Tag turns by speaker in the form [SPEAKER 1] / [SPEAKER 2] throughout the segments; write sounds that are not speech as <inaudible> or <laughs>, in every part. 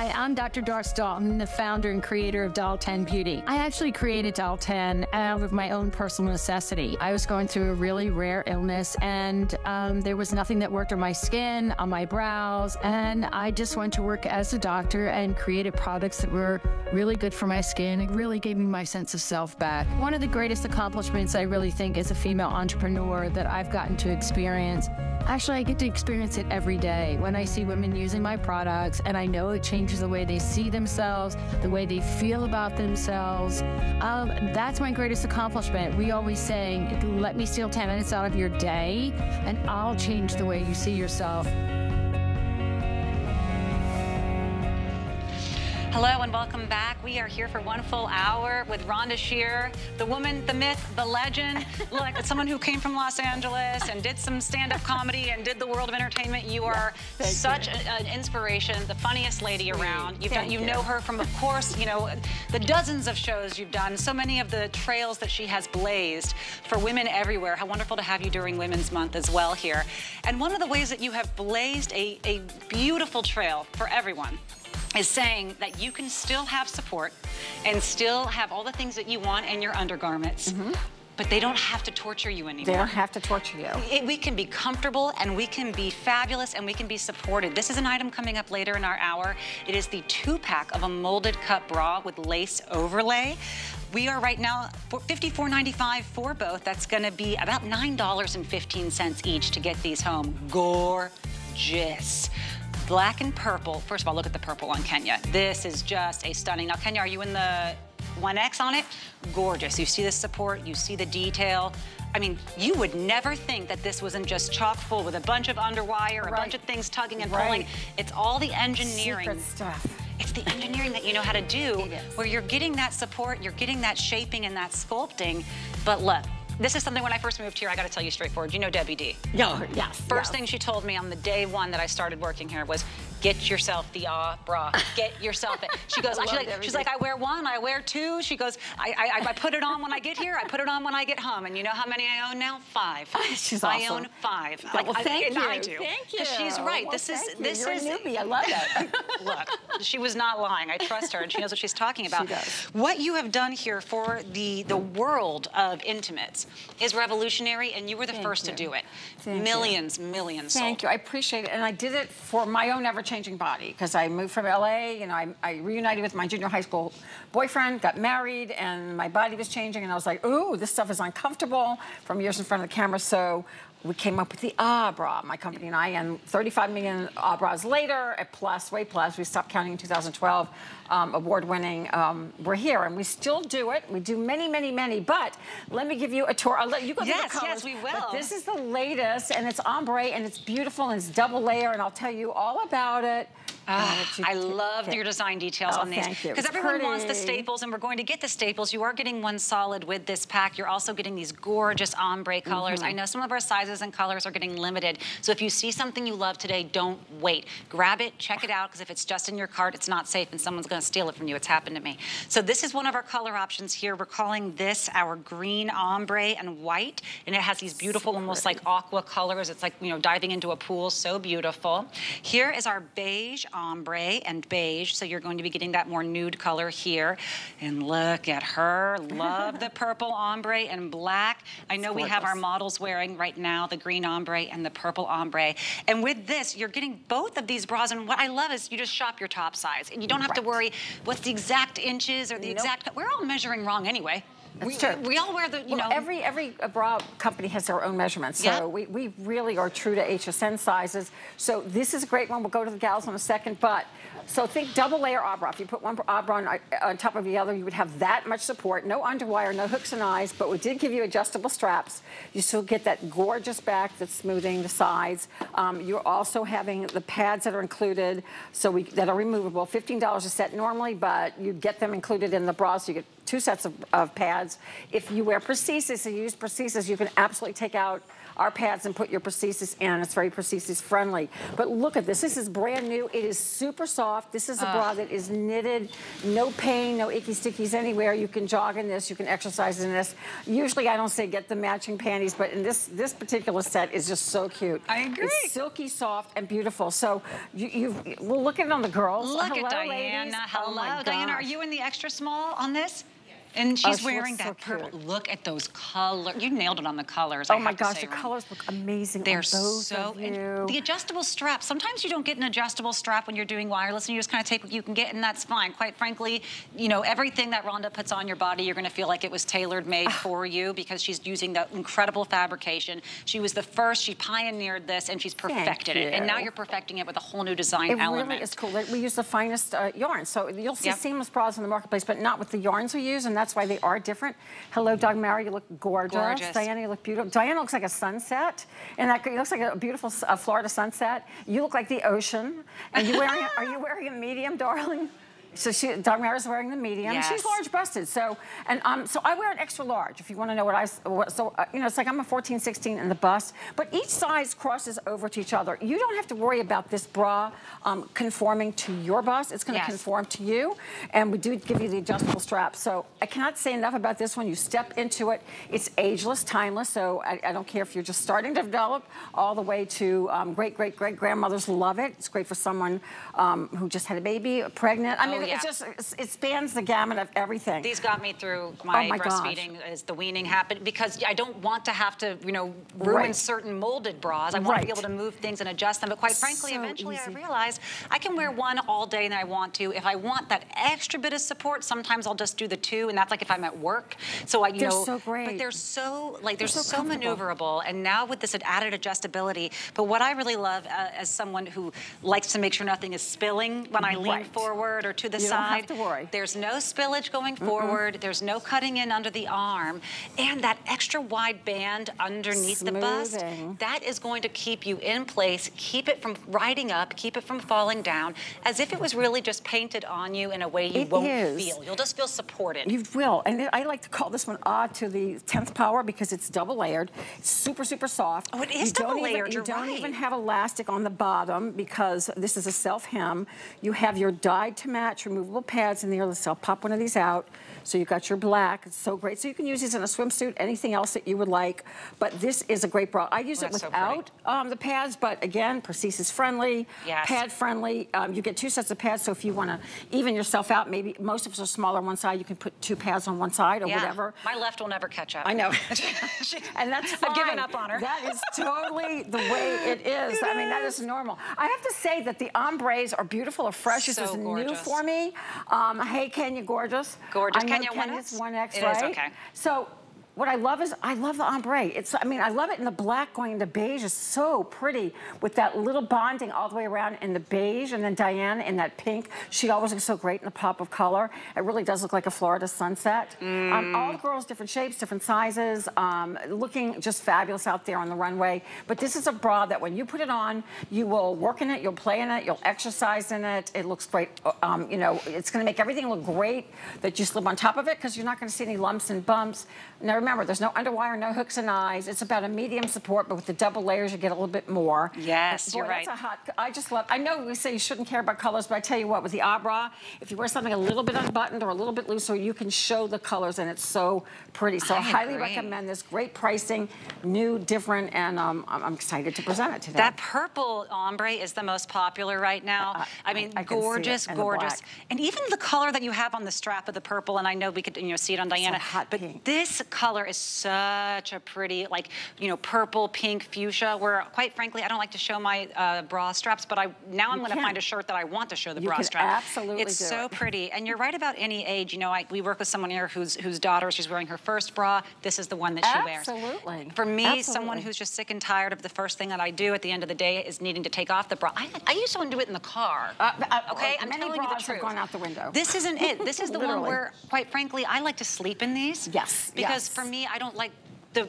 [SPEAKER 1] Hi, I'm Dr. Doris Dalton, the founder and creator of Doll 10 Beauty. I actually created Doll 10 out of my own personal necessity. I was going through a really rare illness, and um, there was nothing that worked on my skin, on my brows, and I just went to work as a doctor and created products that were really good for my skin. It really gave me my sense of self back. One of the greatest accomplishments I really think as a female entrepreneur that I've gotten to experience Actually, I get to experience it every day when I see women using my products, and I know it changes the way they see themselves, the way they feel about themselves. Um, that's my greatest accomplishment. We always say, let me steal 10 minutes out of your day, and I'll change the way you see yourself.
[SPEAKER 2] Hello and welcome back. We are here for one full hour with Rhonda Shear, the woman, the myth, the legend. <laughs> Look, someone who came from Los Angeles and did some stand-up comedy and did the world of entertainment. You are yeah, such a, an inspiration, the funniest lady around. You've done, you, you know her from, of course, you know, the dozens of shows you've done, so many of the trails that she has blazed for women everywhere. How wonderful to have you during Women's Month as well here. And one of the ways that you have blazed a, a beautiful trail for everyone is saying that you can still have support and still have all the things that you want in your undergarments. Mm -hmm. But they don't have to torture you anymore.
[SPEAKER 3] They don't have to torture you.
[SPEAKER 2] It, we can be comfortable and we can be fabulous and we can be supported. This is an item coming up later in our hour. It is the two pack of a molded cut bra with lace overlay. We are right now for $54.95 for both. That's gonna be about $9.15 each to get these home. Gorgeous black and purple. First of all, look at the purple on Kenya. This is just a stunning. Now, Kenya, are you in the 1X on it? Gorgeous. You see the support, you see the detail. I mean, you would never think that this wasn't just chock full with a bunch of underwire, right. a bunch of things tugging and right. pulling. It's all the engineering.
[SPEAKER 3] Secret stuff.
[SPEAKER 2] It's the engineering that you know how to do, <laughs> where you're getting that support, you're getting that shaping and that sculpting. But look, this is something when I first moved here, I got to tell you straightforward. You know Debbie D?
[SPEAKER 3] Yeah, yes.
[SPEAKER 2] First
[SPEAKER 3] yes.
[SPEAKER 2] thing she told me on the day one that I started working here was, get yourself the ah bra. Get yourself it. She goes, she's like, she's like, I wear one, I wear two. She goes, I, I, I put it on when I get here, I put it on when I get home. And you know how many I own now? Five. <laughs>
[SPEAKER 3] she's
[SPEAKER 2] I own five.
[SPEAKER 3] Yeah, well, thank
[SPEAKER 2] I,
[SPEAKER 3] you.
[SPEAKER 2] I do.
[SPEAKER 3] Thank you.
[SPEAKER 2] She's right.
[SPEAKER 3] Well,
[SPEAKER 2] this is
[SPEAKER 3] you.
[SPEAKER 2] this
[SPEAKER 3] You're
[SPEAKER 2] is
[SPEAKER 3] a newbie. I love it. <laughs>
[SPEAKER 2] look, she was not lying. I trust her, and she knows what she's talking about.
[SPEAKER 3] She does.
[SPEAKER 2] What you have done here for the the world of intimates is revolutionary, and you were the
[SPEAKER 3] thank
[SPEAKER 2] first
[SPEAKER 3] you.
[SPEAKER 2] to do it.
[SPEAKER 3] Thank
[SPEAKER 2] millions,
[SPEAKER 3] you.
[SPEAKER 2] millions.
[SPEAKER 3] Thank
[SPEAKER 2] sold.
[SPEAKER 3] you. I appreciate it, and I did it for my own ever-changing body because I moved from LA. You know, I, I, reunited with my junior high school boyfriend, got married, and my body was changing, and I was like, ooh, this stuff is uncomfortable from years in front of the camera. So we came up with the Ah bra, my company and I, and 35 million Ah bras later, at Plus, Way Plus, we stopped counting in 2012, um, award-winning, um, we're here, and we still do it. We do many, many, many, but let me give you a tour. I'll let you go
[SPEAKER 2] yes,
[SPEAKER 3] through the colors.
[SPEAKER 2] Yes, we will.
[SPEAKER 3] But this is the latest, and it's ombre, and it's beautiful, and it's double layer, and I'll tell you all about it.
[SPEAKER 2] Uh, I love your design details
[SPEAKER 3] oh,
[SPEAKER 2] on these.
[SPEAKER 3] Because
[SPEAKER 2] everyone
[SPEAKER 3] pretty.
[SPEAKER 2] wants the staples, and we're going to get the staples. You are getting one solid with this pack. You're also getting these gorgeous ombre colors. Mm -hmm. I know some of our sizes and colors are getting limited. So if you see something you love today, don't wait. Grab it, check it out, because if it's just in your cart, it's not safe, and someone's going to steal it from you. It's happened to me. So this is one of our color options here. We're calling this our green ombre and white, and it has these beautiful, so almost like aqua colors. It's like, you know, diving into a pool. So beautiful. Here is our beige ombre and beige. So you're going to be getting that more nude color here. And look at her. Love the <laughs> purple ombre and black. I know we have our models wearing right now the green ombre and the purple ombre. And with this, you're getting both of these bras. And what I love is you just shop your top size. And you don't have right. to worry what's the exact inches or the nope. exact, we're all measuring wrong anyway. We. We all wear the, you
[SPEAKER 3] well,
[SPEAKER 2] know.
[SPEAKER 3] Every, every bra company has their own measurements. So we, we really are true to HSN sizes. So this is a great one. We'll go to the gals in a second. But so think double layer ah bra. If you put one ah bra on, uh, on, top of the other, you would have that much support. No underwire, no hooks and eyes, but we did give you adjustable straps. You still get that gorgeous back that's smoothing the sides. Um, you're also having the pads that are included, so we, that are removable. $15 a set normally, but you get them included in the bra, so you get two sets of, of pads. If you wear prosthesis, you use prosthesis, you can absolutely take out our pads and put your prosthesis in. It's very prosthesis friendly. But look at this. This is brand new. It is super soft. This is a uh. bra that is knitted. No pain, no icky stickies anywhere. You can jog in this. You can exercise in this. Usually I don't say get the matching panties, but in this this particular set is just so cute.
[SPEAKER 2] I agree.
[SPEAKER 3] It's silky soft and beautiful. So you, you we'll look at it on the girls.
[SPEAKER 2] Look
[SPEAKER 3] Hello,
[SPEAKER 2] at Diana.
[SPEAKER 3] Ladies.
[SPEAKER 2] Hello, oh Diana. Are you in the extra small on this? And she's oh, wearing that so purple. Look at those colors. You nailed it on the colors.
[SPEAKER 3] Oh my gosh, the colors look amazing.
[SPEAKER 2] They're so. the adjustable strap. Sometimes you don't get an adjustable strap when you're doing wireless, and you just kind of take what you can get, and that's fine. Quite frankly, you know everything that Rhonda puts on your body, you're going to feel like it was tailored made ah. for you because she's using the incredible fabrication. She was the first. She pioneered this, and she's perfected it. And now you're perfecting it with a whole new design
[SPEAKER 3] it
[SPEAKER 2] element.
[SPEAKER 3] It really is cool. We use the finest uh, yarn, so you'll see yep. seamless bras in the marketplace, but not with the yarns we use, and that's why they are different. Hello, Dagmara, you look gorgeous. gorgeous. Diana, you look beautiful. Diana looks like a sunset, and that looks like a beautiful uh, Florida sunset. You look like the ocean. And you wearing, are you wearing a medium, darling? So she, Dagmara's wearing the medium. Yes. She's large-breasted. So, and um, so I wear an extra large. If you want to know what I, what, so uh, you know, it's like I'm a 14, 16 in the bust, but each size crosses over to each other. You don't have to worry about this bra um, conforming to your bust. It's going to yes. conform to you, and we do give you the adjustable strap. So I cannot say enough about this one. You step into it. It's ageless, timeless. So I, I don't care if you're just starting to develop, all the way to um, great, great, great grandmothers love it. It's great for someone um, who just had a baby, pregnant. I mean, oh, yeah. it just it spans the gamut of everything.
[SPEAKER 2] These got me through my, oh my breastfeeding gosh. as the weaning happened because I don't want to have to, you know, ruin right. certain molded bras. I want right. to be able to move things and adjust them. But quite frankly, so eventually easy. I realized I can wear one all day and I want to. If I want that extra bit of support, sometimes I'll just do the two, and that's like if I'm at work. So I, you
[SPEAKER 3] they're
[SPEAKER 2] know,
[SPEAKER 3] so great.
[SPEAKER 2] But they're so like they're, they're so, so maneuverable, and now with this added adjustability. But what I really love uh, as someone who likes to make sure nothing is spilling when I lean right. forward or to the
[SPEAKER 3] you
[SPEAKER 2] side.
[SPEAKER 3] Don't have to worry.
[SPEAKER 2] There's no spillage going forward. Mm -mm. There's no cutting in under the arm. And that extra wide band underneath
[SPEAKER 3] Smoothing.
[SPEAKER 2] the bust, that is going to keep you in place, keep it from riding up, keep it from falling down, as if it was really just painted on you in a way you
[SPEAKER 3] it
[SPEAKER 2] won't
[SPEAKER 3] is.
[SPEAKER 2] feel. You'll just feel supported.
[SPEAKER 3] You will. And I like to call this one odd to the 10th power because it's double layered. It's super, super soft.
[SPEAKER 2] Oh, it is you double layered.
[SPEAKER 3] Even, you don't
[SPEAKER 2] right.
[SPEAKER 3] even have elastic on the bottom because this is a self hem. You have your dyed to match removable pads in there. Let's I'll pop one of these out. So you've got your black, it's so great. So you can use these in a swimsuit, anything else that you would like. But this is a great bra. I use it without so um, the pads, but again, prosthesis friendly,
[SPEAKER 2] yes.
[SPEAKER 3] pad friendly. Um, you get two sets of pads, so if you want to even yourself out, maybe most of us are smaller on one side, you can put two pads on one side or
[SPEAKER 2] yeah.
[SPEAKER 3] whatever.
[SPEAKER 2] My left will never catch up.
[SPEAKER 3] I know. <laughs> and that's fine.
[SPEAKER 2] I've given up on her.
[SPEAKER 3] That is totally the way it <laughs> is. It I mean, that is normal. I have to say that the ombres are beautiful, or fresh. So this is gorgeous. new for me. Um, hey, Kenya, gorgeous.
[SPEAKER 2] Gorgeous.
[SPEAKER 3] I
[SPEAKER 2] Kenya,
[SPEAKER 3] Kenya's 1X,
[SPEAKER 2] it
[SPEAKER 3] right?
[SPEAKER 2] Is, okay.
[SPEAKER 3] So what I love is, I love the ombre. It's, I mean, I love it in the black going into beige. It's so pretty with that little bonding all the way around in the beige. And then Diane in that pink. She always looks so great in the pop of color. It really does look like a Florida sunset. Mm. Um, all the girls, different shapes, different sizes, um, looking just fabulous out there on the runway. But this is a bra that when you put it on, you will work in it, you'll play in it, you'll exercise in it. It looks great. Um, you know, it's gonna make everything look great that you slip on top of it because you're not gonna see any lumps and bumps. Now remember, there's no underwire, no hooks and eyes. It's about a medium support, but with the double layers, you get a little bit more.
[SPEAKER 2] Yes,
[SPEAKER 3] Boy,
[SPEAKER 2] you're
[SPEAKER 3] right.
[SPEAKER 2] that's
[SPEAKER 3] a hot, I just love, I know we say you shouldn't care about colors, but I tell you what, with the Abra, if you wear something a little bit unbuttoned or a little bit looser, you can show the colors and it's so pretty. So I highly agree. recommend this. Great pricing, new, different, and um, I'm excited to present it today.
[SPEAKER 2] That purple ombre is the most popular right now. Uh, I mean, I, I gorgeous, gorgeous. And even the color that you have on the strap of the purple, and I know we could you know see it on Diana,
[SPEAKER 3] but
[SPEAKER 2] pink. But this color is such a pretty, like, you know, purple, pink, fuchsia, where quite frankly, I don't like to show my uh, bra straps, but I now I'm going to find a shirt that I want to show the
[SPEAKER 3] you
[SPEAKER 2] bra strap.
[SPEAKER 3] absolutely
[SPEAKER 2] It's so
[SPEAKER 3] it.
[SPEAKER 2] pretty. And you're right about any age. You know, I, we work with someone here whose, whose daughter, she's wearing her first bra. This is the one that she
[SPEAKER 3] absolutely.
[SPEAKER 2] wears.
[SPEAKER 3] Absolutely.
[SPEAKER 2] For me,
[SPEAKER 3] absolutely.
[SPEAKER 2] someone who's just sick and tired of the first thing that I do at the end of the day is needing to take off the bra. I, I used to do it in the car. Uh, uh, okay,
[SPEAKER 3] I'm
[SPEAKER 2] telling
[SPEAKER 3] you
[SPEAKER 2] the truth.
[SPEAKER 3] have gone out the window.
[SPEAKER 2] This isn't it. This is <laughs> the one where, quite frankly, I like to sleep in these.
[SPEAKER 3] Yes.
[SPEAKER 2] Because
[SPEAKER 3] yes.
[SPEAKER 2] For me, I don't like the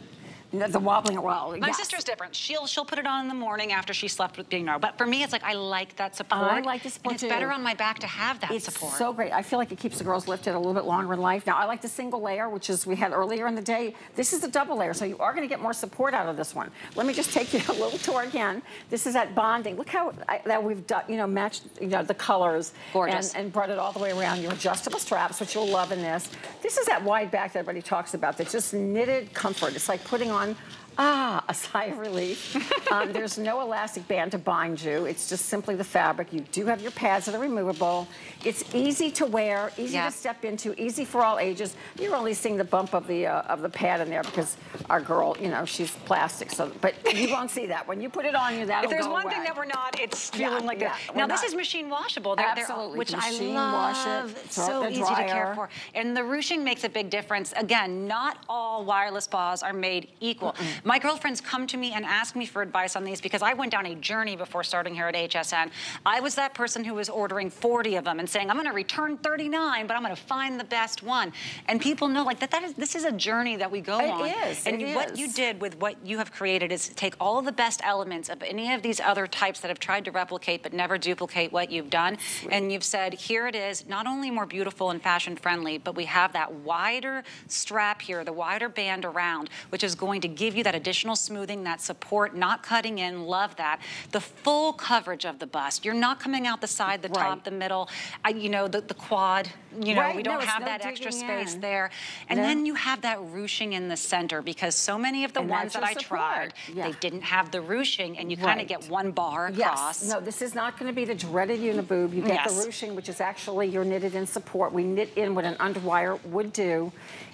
[SPEAKER 3] The wobbling, well,
[SPEAKER 2] My
[SPEAKER 3] yes.
[SPEAKER 2] sister's different. She'll she'll put it on in the morning after she slept with being know. But for me, it's like I like that support.
[SPEAKER 3] Oh, I like the support
[SPEAKER 2] it's
[SPEAKER 3] too.
[SPEAKER 2] better on my back to have that
[SPEAKER 3] It's
[SPEAKER 2] support.
[SPEAKER 3] so great. I feel like it keeps the girls lifted a little bit longer in life. Now, I like the single layer, which is we had earlier in the day. This is the double layer, so you are going to get more support out of this one. Let me just take you <laughs> a little tour again. This is that bonding. Look how I, that we've done, you know, matched, you know, the colors.
[SPEAKER 2] Gorgeous.
[SPEAKER 3] And, and brought it all the way around. Your adjustable straps, which you'll love in this. This is that wide back that everybody talks about. That's just knitted comfort. It's like putting on on. Ah, a sigh of relief. um, <laughs> there's no elastic band to bind you. It's just simply the fabric. You do have your pads that are removable. It's easy to wear, easy
[SPEAKER 2] Yeah.
[SPEAKER 3] to step into, easy for all ages. You're only seeing the bump of the uh, of the pad in there because our girl, you know, she's plastic. So, but you won't see that when you put it on you. That'll
[SPEAKER 2] if there's one
[SPEAKER 3] away.
[SPEAKER 2] thing that we're not, it's
[SPEAKER 3] Yeah,
[SPEAKER 2] feeling like
[SPEAKER 3] yeah,
[SPEAKER 2] that. Now this
[SPEAKER 3] not.
[SPEAKER 2] is machine washable, they're, they're-
[SPEAKER 3] Absolutely.
[SPEAKER 2] which
[SPEAKER 3] Machine
[SPEAKER 2] I
[SPEAKER 3] wash
[SPEAKER 2] love.
[SPEAKER 3] throw it
[SPEAKER 2] so easy to care for. And the ruching makes a big difference. Again, not all wireless bras are made equal. My girlfriends come to me and ask me for advice on these because I went down a journey before starting here at HSN. I was that person who was ordering 40 of them and saying, I'm gonna return 39, but I'm gonna find the best one. And people know like that, that is, this is a journey that we go
[SPEAKER 3] It
[SPEAKER 2] on.
[SPEAKER 3] is,
[SPEAKER 2] And
[SPEAKER 3] it
[SPEAKER 2] what you did with what you have created is take all the best elements of any of these other types that have tried to replicate but never duplicate what you've done. And you've said, here it is, not only more beautiful and fashion friendly, but we have that wider strap here, the wider band around, which is going to give you that additional smoothing, that support, not cutting in, love that. The full coverage of the bust. You're not coming out the side, the
[SPEAKER 3] Right.
[SPEAKER 2] top, the middle, I, you know, the, the quad, you know,
[SPEAKER 3] Right,
[SPEAKER 2] we don't
[SPEAKER 3] it's
[SPEAKER 2] have
[SPEAKER 3] no
[SPEAKER 2] that extra space
[SPEAKER 3] in.
[SPEAKER 2] there. And
[SPEAKER 3] No.
[SPEAKER 2] then you have that ruching in the center because so many of the
[SPEAKER 3] And
[SPEAKER 2] ones that I
[SPEAKER 3] your
[SPEAKER 2] tried.
[SPEAKER 3] Yeah.
[SPEAKER 2] they didn't have the ruching and you kind of get one bar across.
[SPEAKER 3] Yes. No, this is not going to be the dreaded uniboob. You get
[SPEAKER 2] Yes.
[SPEAKER 3] the ruching, which is actually your knitted in support. We knit in what an underwire would do.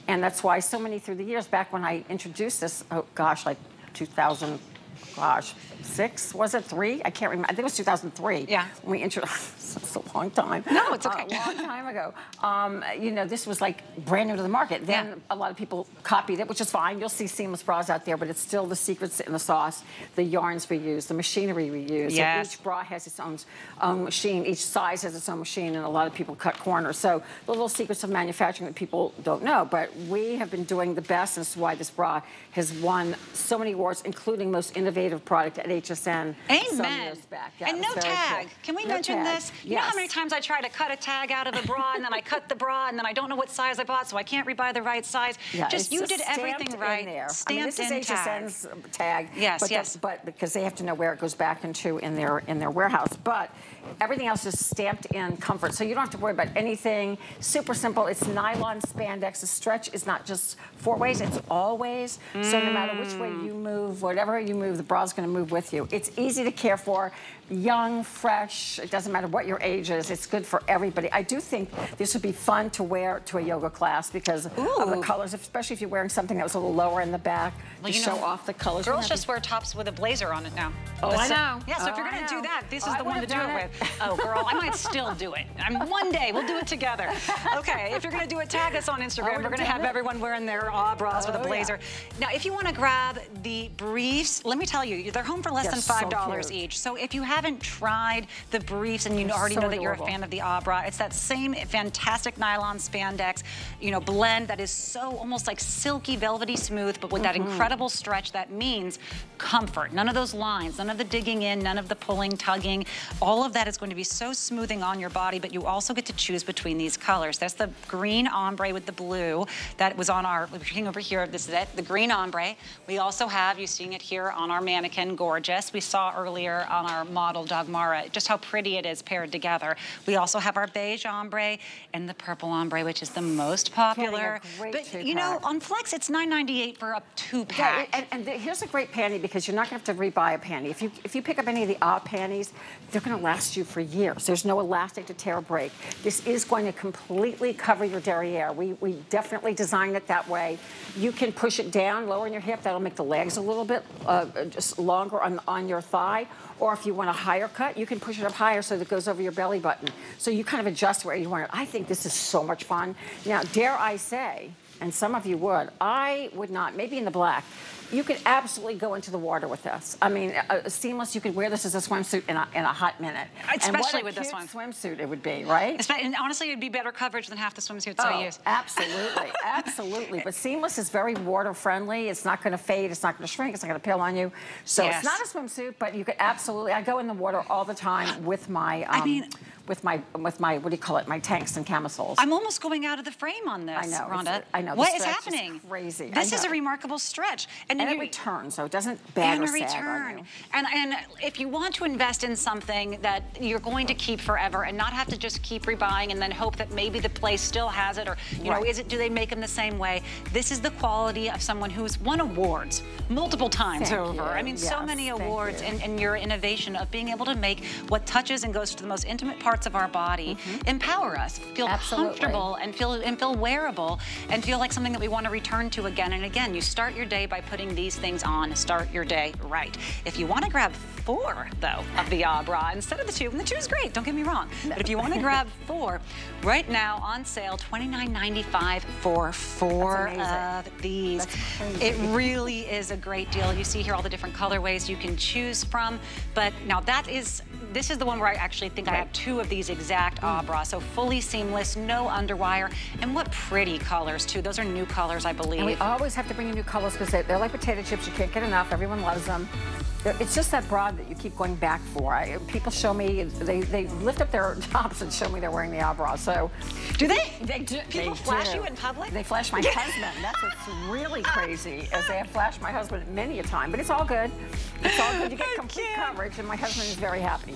[SPEAKER 3] And that's why so many through the years, back when I introduced this, oh gosh, like 2000, gosh, six, was it three? I can't remember. I think it was 2003.
[SPEAKER 2] Yeah.
[SPEAKER 3] When we introduced, <laughs> it's a long time.
[SPEAKER 2] No, it's okay.
[SPEAKER 3] A long time ago. Um, you know, this was like brand new to the market. Then
[SPEAKER 2] Yeah.
[SPEAKER 3] a lot of people copied it, which is fine. You'll see seamless bras out there, but it's still the secrets in the sauce, the yarns we use, the machinery we use.
[SPEAKER 2] Yes.
[SPEAKER 3] each bra has its own, own machine. Each size has its own machine, and a lot of people cut corners. So the little secrets of manufacturing that people don't know. But we have been doing the best, and this is why this bra has won so many awards, including most innovative product at HSN some
[SPEAKER 2] Amen.
[SPEAKER 3] years back. Yeah,
[SPEAKER 2] and no
[SPEAKER 3] very cool.
[SPEAKER 2] tag. Can we
[SPEAKER 3] No
[SPEAKER 2] mention
[SPEAKER 3] tag.
[SPEAKER 2] this? You know how many times I try to cut a tag out of a bra and then I cut the bra and then I don't know what size I bought, so I can't rebuy the right size.
[SPEAKER 3] Yeah,
[SPEAKER 2] just you did
[SPEAKER 3] stamped
[SPEAKER 2] everything
[SPEAKER 3] in
[SPEAKER 2] right.
[SPEAKER 3] there.
[SPEAKER 2] Stamped
[SPEAKER 3] I mean, this is
[SPEAKER 2] in tag.
[SPEAKER 3] HSN's tag.
[SPEAKER 2] Yes,
[SPEAKER 3] but
[SPEAKER 2] yes.
[SPEAKER 3] but because they have to know where it goes back into in their in their warehouse. But everything else is stamped in comfort, so you don't have to worry about anything. Super simple. It's nylon spandex. The stretch is not just four ways; it's all ways. So no matter which way mm. you move, whatever you move, the bra's going to move with you. It's easy to care for. Young, fresh. It doesn't matter what your age is. It's good for everybody. I do think this would be fun to wear to a yoga class because of the colors, especially if you're wearing something that was a little lower in the back
[SPEAKER 2] Well,
[SPEAKER 3] to
[SPEAKER 2] you
[SPEAKER 3] show
[SPEAKER 2] know,
[SPEAKER 3] off the colors.
[SPEAKER 2] Girls just wear tops with a blazer on it now.
[SPEAKER 3] Oh, I know.
[SPEAKER 2] Yeah, so if
[SPEAKER 3] Oh,
[SPEAKER 2] you're going to do that, this is the one to do it with. Oh, girl, I might <laughs> still do it. I mean, one day we'll do it together. <laughs> Okay, if you're going to do it, tag us on Instagram. We're going to have
[SPEAKER 3] it.
[SPEAKER 2] everyone wearing their ah bras with a
[SPEAKER 3] Oh, yeah.
[SPEAKER 2] blazer. Now, if you want to grab the briefs, let me tell you, they're home for less
[SPEAKER 3] They're
[SPEAKER 2] than $5
[SPEAKER 3] cute.
[SPEAKER 2] each. So if you haven't tried the briefs and you
[SPEAKER 3] They're
[SPEAKER 2] already
[SPEAKER 3] so
[SPEAKER 2] know that you're a fan of the ah bra, it's that same fantastic nylon spandex, you know, blend that is so almost like silky, velvety smooth, but with that
[SPEAKER 3] Mm-hmm.
[SPEAKER 2] incredible stretch that means comfort. None of those lines, none of the digging in, none of the pulling, tugging. All of that is going to be so smoothing on your body, but you also get to choose between these colors. That's the green ombre with the blue that was on our, looking over here, this is it, the green ombre. We also have, you're seeing it here on our mannequin, gorgeous. We saw earlier on our model, Dagmara, just how pretty it is paired together. We also have our beige ombre and the purple ombre, which is the most popular. But you know, on Flex, it's $9.98 for a two-pack.
[SPEAKER 3] and, and here's a great panty because you're not going to have to rebuy a panty. If you if you pick up any of the odd panties, they're going to last you for years. There's no elastic to tear or break. This is going to completely cover your derriere. We we definitely designed it that way. You can push it down, lower in your hip. That'll make the legs a little bit uh, just longer on on your thigh. Or if you want a higher cut, you can push it up higher so that it goes over your belly button. So you kind of adjust where you want it. I think this is so much fun. Now, dare I say, and some of you would, I would not, maybe in the black, you could absolutely go into the water with this. I mean, a, seamless, you could wear this as a swimsuit in a, in a hot minute.
[SPEAKER 2] Especially
[SPEAKER 3] with
[SPEAKER 2] this one.
[SPEAKER 3] swimsuit it would be, right?
[SPEAKER 2] And honestly, it'd be better coverage than half the swimsuits oh, I use.
[SPEAKER 3] absolutely, <laughs> absolutely. But seamless is very water friendly. It's not going to fade. It's not going to shrink. It's not going to peel on you. So yes. it's not a swimsuit, but you could absolutely. I go in the water all the time with my. Um, I mean with my with my what do you call it? My tanks and camisoles.
[SPEAKER 2] I'm almost going out of the frame on this. I know, Rhonda.
[SPEAKER 3] I know.
[SPEAKER 2] What is happening?
[SPEAKER 3] Is crazy.
[SPEAKER 2] This is a remarkable stretch,
[SPEAKER 3] and, and it returns, so it doesn't bag
[SPEAKER 2] and
[SPEAKER 3] or
[SPEAKER 2] return. And and if you want to invest in something that you're going to keep forever and not have to just keep rebuying and then hope that maybe the place still has it or you right. know is it do they make them the same way? This is the quality of someone who's won awards multiple times
[SPEAKER 3] thank
[SPEAKER 2] over.
[SPEAKER 3] You.
[SPEAKER 2] I mean,
[SPEAKER 3] yes,
[SPEAKER 2] so many awards and, and your innovation of being able to make what touches and goes to the most intimate parts of our body mm -hmm. empower us, feel
[SPEAKER 3] Absolutely.
[SPEAKER 2] comfortable and feel and feel wearable and feel like something that we want to return to again and again. You start your day by putting these things on. Start your day right. If you want to grab four, though, of the Abra instead of the two, and the two is great, don't get me wrong, no. but if you want to grab <laughs> four, right now on sale, $29.95 for four of these. It really is a great deal. You see here all the different colorways you can choose from, but now that is, this is the one where I actually think right. I have two of these exact Abra. So fully seamless, no underwire. And what pretty colors too. Those are new colors, I believe.
[SPEAKER 3] And we always have to bring you new colors because they're like potato chips. You can't get enough. Everyone loves them. It's just that bra that you keep going back for. I, people show me, they, they lift up their <laughs> tops and show me they're wearing the bra. So,
[SPEAKER 2] do they? They
[SPEAKER 3] do.
[SPEAKER 2] People
[SPEAKER 3] they
[SPEAKER 2] flash
[SPEAKER 3] do.
[SPEAKER 2] you in public?
[SPEAKER 3] They flash my <laughs> husband. That's what's really crazy, as they have flashed my husband many a time. But it's all good. It's all good. You get <laughs> complete coverage, and my husband is very happy.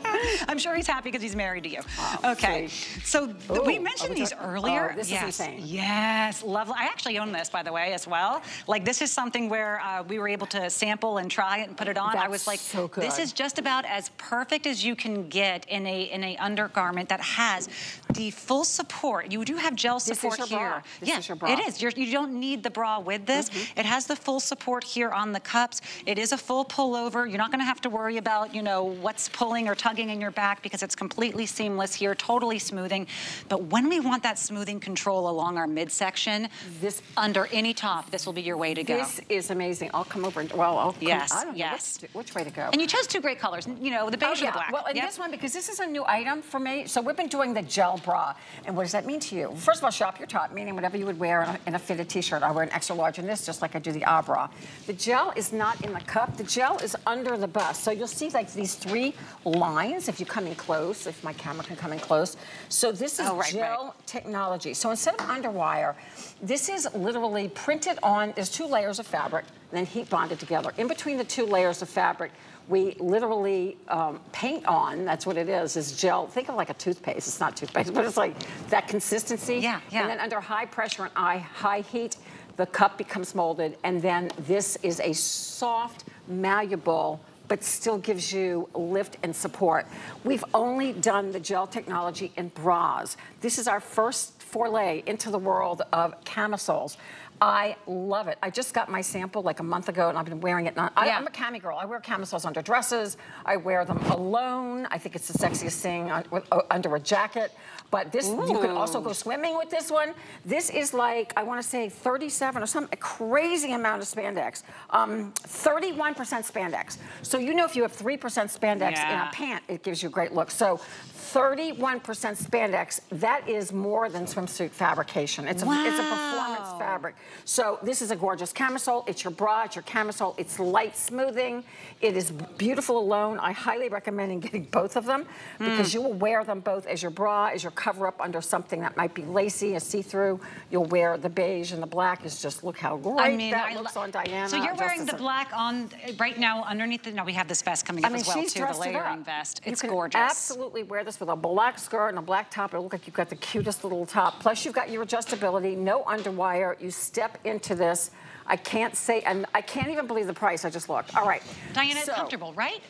[SPEAKER 3] <laughs>
[SPEAKER 2] I'm sure he's happy because he's married to you.
[SPEAKER 3] Oh,
[SPEAKER 2] okay.
[SPEAKER 3] Sweet.
[SPEAKER 2] So Ooh, we mentioned these earlier.
[SPEAKER 3] Oh, this
[SPEAKER 2] yes.
[SPEAKER 3] is insane.
[SPEAKER 2] Yes, lovely. I actually own this, by the way, as well. Like this is something where uh, we were able to sample and try it and put it on.
[SPEAKER 3] That's
[SPEAKER 2] I was like,
[SPEAKER 3] so
[SPEAKER 2] this is just about as perfect as you can get in a in a undergarment that has the full support. You do have gel support
[SPEAKER 3] this
[SPEAKER 2] here.
[SPEAKER 3] Bra. This
[SPEAKER 2] yeah,
[SPEAKER 3] is your bra.
[SPEAKER 2] it is. You're, you do not need the bra with this. Mm -hmm. It has the full support here on the cups. It is a full pullover. You're not going to have to worry about, you know, what's pulling or tugging in your back because it's completely seamless here, totally smoothing. But when we want that smoothing control along our midsection, this under any top, this will be your way to go.
[SPEAKER 3] This is amazing. I'll come over and, well, I'll
[SPEAKER 2] yes,
[SPEAKER 3] come,
[SPEAKER 2] yes.
[SPEAKER 3] Which, which, way to go.
[SPEAKER 2] And you chose two great colors, you know, the beige
[SPEAKER 3] oh, yeah.
[SPEAKER 2] and the black.
[SPEAKER 3] Well, and yep. this one, because this is a new item for me. So we've been doing the gel bra. And what does that mean to you? First of all, shop your top, meaning whatever you would wear in a, in a fitted t-shirt. I wear an extra large in this, just like I do the Abra. The gel is not in the cup. The gel is under the bust. So you'll see like these three lines if you come in close, if my camera can come in close. So this is
[SPEAKER 2] oh, right,
[SPEAKER 3] gel
[SPEAKER 2] right.
[SPEAKER 3] technology. So instead of underwire, this is literally printed on, there's two layers of fabric, and then heat bonded together. In between the two layers of fabric, we literally um, paint on, that's what it is, is gel. Think of like a toothpaste. It's not toothpaste, <laughs> but it's like that consistency.
[SPEAKER 2] Yeah, yeah.
[SPEAKER 3] And then under high pressure and high heat, the cup becomes molded, and then this is a soft, malleable, but still gives you lift and support. We've only done the gel technology in bras. This is our first foray into the world of camisoles. I love it. I just got my sample like a month ago and I've been wearing it. I, am a cami girl. I wear camisoles under dresses. I wear them alone. I think it's the sexiest thing on, with, uh, under a jacket. But this, Ooh. you can also go swimming with this one. This is like, I want to say 37 or some a crazy amount of spandex. 31% um, spandex. So you know if you have 3% spandex yeah. in a pant, it gives you a great look. So 31% spandex, that is more than swimsuit fabrication. It's a,
[SPEAKER 2] wow.
[SPEAKER 3] it's a performance fabric. So this is a gorgeous camisole. It's your bra, it's your camisole. It's light smoothing. It is beautiful alone. I highly recommend getting <laughs> both of them because mm. you will wear them both as your bra, as your cover up under something that might be lacy, a see-through. You'll wear the beige and the black is just, look how great I mean, that I looks on Diana.
[SPEAKER 2] So you're wearing the black on, right now underneath the, no, we have this vest coming up I mean, as well too, the layering vest. It's gorgeous.
[SPEAKER 3] absolutely wear this with a black skirt and a black top. It'll look like you've got the cutest little top. Plus you've got your adjustability, no underwire. You step into this. I can't say, and I can't even believe the price. I just looked. All right.
[SPEAKER 2] Diana, so, it's comfortable, right?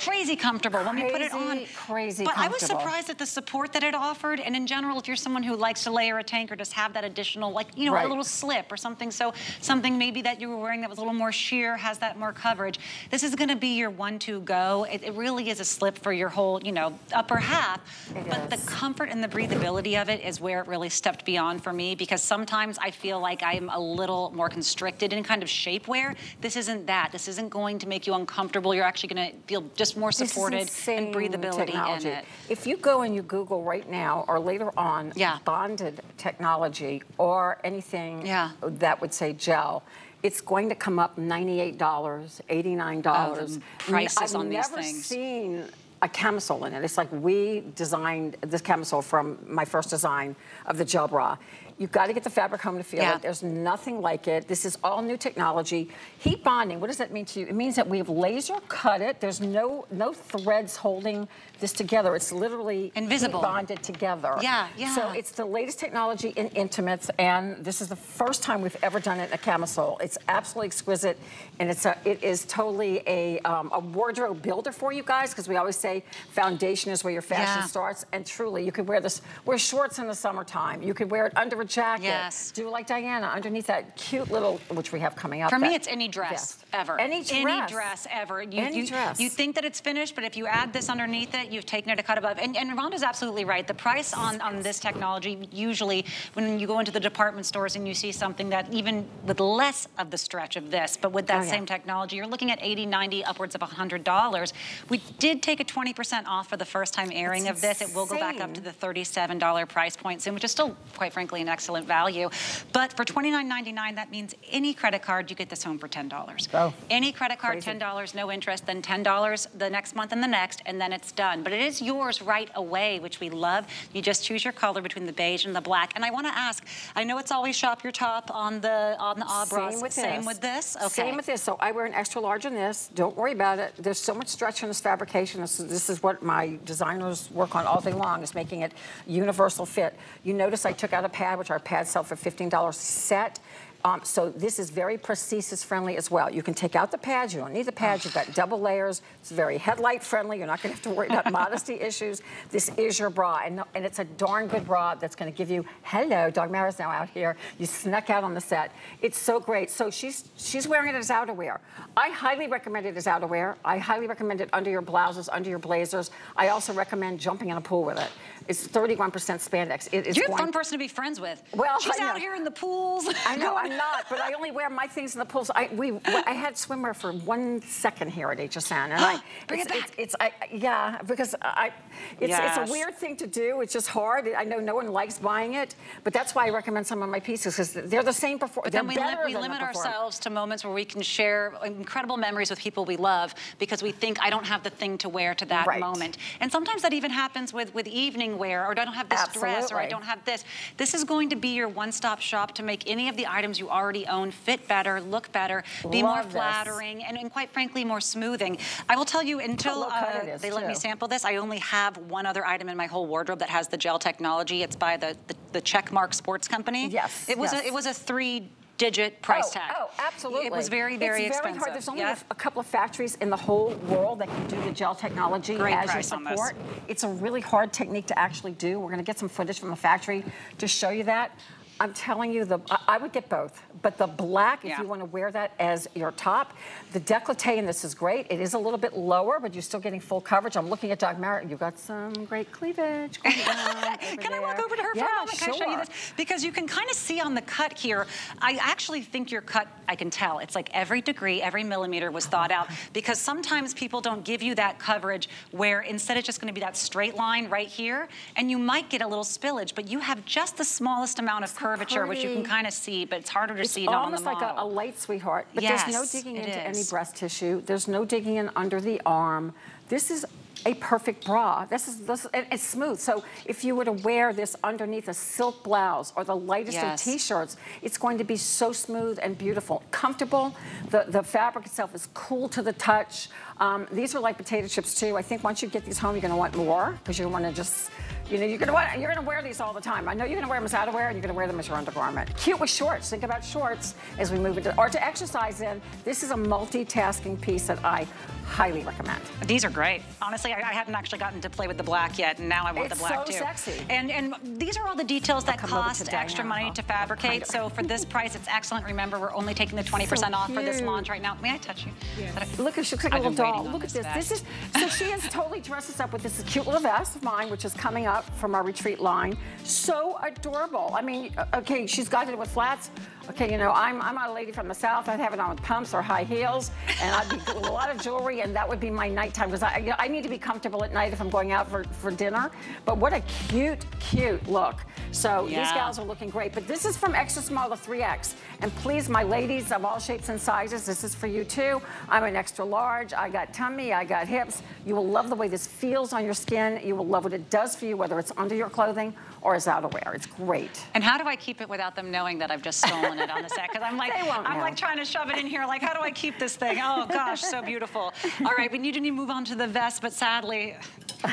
[SPEAKER 2] Crazy comfortable
[SPEAKER 3] crazy,
[SPEAKER 2] when we put it on.
[SPEAKER 3] Crazy
[SPEAKER 2] But I was surprised at the support that it offered. And in general, if you're someone who likes to layer a tank or just have that additional, like, you know, right. a little slip or something. So something maybe that you were wearing that was a little more sheer, has that more coverage. This is gonna be your one-two go. It, it, really is a slip for your whole, you know, upper half. It but is. the comfort and the breathability of it is where it really stepped beyond for me because sometimes I feel like I'm a little more constricted in kind of shapewear. This isn't that. This isn't going to make you uncomfortable. You're actually gonna feel just more supported and breathability technology. in it.
[SPEAKER 3] If you go and you Google right now or later on yeah. bonded technology or anything yeah. that would say gel, it's going to come up $98, $89. Oh,
[SPEAKER 2] prices
[SPEAKER 3] I've
[SPEAKER 2] on
[SPEAKER 3] these
[SPEAKER 2] things. I've never
[SPEAKER 3] seen a camisole in it. It's like we designed this camisole from my first design of the gel bra. You've got to get the fabric home to feel yeah. it. There's nothing like it. This is all new technology. Heat bonding, what does that mean to you? It means that we've laser cut it. There's no no threads holding this together. It's literally
[SPEAKER 2] invisible
[SPEAKER 3] bonded together.
[SPEAKER 2] Yeah, yeah.
[SPEAKER 3] So it's the latest technology in intimates, and this is the first time we've ever done it in a camisole. It's absolutely exquisite, and it's a it is totally a um, a wardrobe builder for you guys because we always say foundation is where your fashion yeah. starts, and truly you could wear this wear shorts in the summertime. You could wear it under a jacket.
[SPEAKER 2] Yes.
[SPEAKER 3] Do like Diana underneath that cute little which we have coming up.
[SPEAKER 2] For me, it's any dress ever.
[SPEAKER 3] Any dress.
[SPEAKER 2] Any dress ever. You,
[SPEAKER 3] any
[SPEAKER 2] you,
[SPEAKER 3] dress.
[SPEAKER 2] You think that it's finished, but if you add this underneath it, you've taken it a cut above. And, and Rhonda's absolutely right. The price on, on this technology, usually when you go into the department stores and you see something that even with less of the stretch of this, but with that oh, yeah. same technology, you're looking at 80, 90, upwards of $100. We did take a 20% off for the first time airing
[SPEAKER 3] That's
[SPEAKER 2] of this.
[SPEAKER 3] Insane.
[SPEAKER 2] It will go back up to the $37 price point soon, which is still, quite frankly, an excellent value. But for $29.99, that means any credit card, you get this home for $10.
[SPEAKER 3] Oh,
[SPEAKER 2] any credit card,
[SPEAKER 3] crazy.
[SPEAKER 2] $10, no interest, then $10 the next month and the next, and then it's done. But it is yours right away, which we love. You just choose your color between the beige and the black. And I want to ask, I know it's always shop your top on the on the Abras.
[SPEAKER 3] Same with
[SPEAKER 2] Same
[SPEAKER 3] this.
[SPEAKER 2] with this? Okay.
[SPEAKER 3] Same with this. So I wear an extra large in this. Don't worry about it. There's so much stretch in this fabrication. This, this is what my designers work on all day long, is making it universal fit. You notice I took out a pad, which our pads sell for $15 set. Um, so this is very prosthesis friendly as well. You can take out the pads. You don't need the pads. You've got <sighs> double layers. It's very headlight friendly. You're not going to have to worry about <laughs> modesty issues. This is your bra, and, and it's a darn good bra that's going to give you, hello, Dagmara's now out here. You snuck out on the set. It's so great. So she's she's wearing it as outerwear. I highly recommend it as outerwear. I highly recommend it under your blouses, under your blazers. I also recommend jumping in a pool with it. It's 31% spandex. It is
[SPEAKER 2] You're a fun person to be friends with.
[SPEAKER 3] Well,
[SPEAKER 2] she's out here in the pools.
[SPEAKER 3] I know <laughs> I'm not, but I only wear my things in the pools. I we I had swimwear for one second here at HSN, and I <gasps>
[SPEAKER 2] bring
[SPEAKER 3] it's,
[SPEAKER 2] it back.
[SPEAKER 3] It's, it's I, yeah because I it's yes. it's a weird thing to do. It's just hard. I know no one likes buying it, but that's why I recommend some of my pieces because they're the same before.
[SPEAKER 2] But then we, li we limit ourselves to moments where we can share incredible memories with people we love because we think I don't have the thing to wear to that
[SPEAKER 3] right.
[SPEAKER 2] moment, and sometimes that even happens with with evening wear or I don't have this
[SPEAKER 3] Absolutely.
[SPEAKER 2] dress or I don't have this. This is going to be your one-stop shop to make any of the items you already own fit better, look better, be
[SPEAKER 3] Love
[SPEAKER 2] more flattering, and, and, quite frankly, more smoothing. I will tell you, until uh, they
[SPEAKER 3] too.
[SPEAKER 2] let me sample this, I only have one other item in my whole wardrobe that has the gel technology. It's by the, the, the Checkmark Sports Company.
[SPEAKER 3] Yes,
[SPEAKER 2] It was,
[SPEAKER 3] yes.
[SPEAKER 2] a, it was a three digit price
[SPEAKER 3] oh,
[SPEAKER 2] tag.
[SPEAKER 3] Oh, absolutely.
[SPEAKER 2] It was very, very
[SPEAKER 3] it's
[SPEAKER 2] expensive.
[SPEAKER 3] hard. There's only
[SPEAKER 2] yeah.
[SPEAKER 3] a, a, couple of factories in the whole world that can do the gel technology
[SPEAKER 2] Great
[SPEAKER 3] as
[SPEAKER 2] price
[SPEAKER 3] you support. It's a really hard technique to actually do. We're going to get some footage from the factory to show you that. I'm telling you, the I would get both. But the black, if you want to wear that as your top, the décolleté in this is great. It is a little bit lower, but you're still getting full coverage. I'm looking at Dagmara. You've got some great cleavage <laughs>
[SPEAKER 2] Can there. I walk over to her
[SPEAKER 3] yeah,
[SPEAKER 2] for a moment?
[SPEAKER 3] Sure.
[SPEAKER 2] Can I show you this? Because you can kind of see on the cut here, I actually think your cut, I can tell. It's like every degree, every millimeter was thought out. <laughs> Because sometimes people don't give you that coverage where instead it's just going to be that straight line right here, and you might get a little spillage, but you have just the smallest amount of curve curvature, which you can kind of see, but it's harder to
[SPEAKER 3] it's
[SPEAKER 2] see on the
[SPEAKER 3] almost like a, a, light sweetheart, but
[SPEAKER 2] yes,
[SPEAKER 3] there's no digging into
[SPEAKER 2] is.
[SPEAKER 3] any breast tissue. There's no digging in under the arm. This is a perfect bra. This is, this, it's smooth. So if you were to wear this underneath a silk blouse or the lightest
[SPEAKER 2] yes.
[SPEAKER 3] of t-shirts, it's going to be so smooth and beautiful. Comfortable. The, the fabric itself is cool to the touch. Um, these are like potato chips too. I think once you get these home, you're gonna want more because you're want to just You know, you're gonna wear, you're gonna wear these all the time. I know you're gonna wear them as outerwear and you're gonna wear them as your undergarment. Cute with shorts. Think about shorts as we move into, or to exercise in. This is a multitasking piece that I highly recommend.
[SPEAKER 2] These are great. Honestly, I, I, haven't actually gotten to play with the black yet, and now I want
[SPEAKER 3] it's
[SPEAKER 2] the black
[SPEAKER 3] so
[SPEAKER 2] too.
[SPEAKER 3] sexy.
[SPEAKER 2] And and these are all the details that cost extra money to fabricate. So for this price, it's excellent. Remember, we're only taking the 20% so off for this launch right now. May I touch you?
[SPEAKER 3] Yes. Look, she looks like I've a little doll. Look at this. This is so she has <laughs> totally dressed us up with this cute little vest of mine, which is coming up from our retreat line. So adorable. I mean, okay, she's got it with flats. Okay, you know, I'm, I'm a lady from the South. I'd have it on with pumps or high heels, and I'd be <laughs> a lot of jewelry, and that would be my nighttime, because I, you know, I need to be comfortable at night if I'm going out for, for dinner. But what a cute, cute look. So yeah. these gals are looking great. But this is from extra small to 3X. And please, my ladies of all shapes and sizes, this is for you too. I'm an extra large. I got tummy, I got hips. You will love the way this feels on your skin. You will love what it does for you, whether it's under your clothing or as outerwear. It's great.
[SPEAKER 2] And how do I keep it without them knowing that I've just stolen it on the set? Because I'm like, I'm know. like trying to shove it in here. Like, how do I keep this thing? Oh gosh, so beautiful. All right, we need to move on to the vest, but sadly,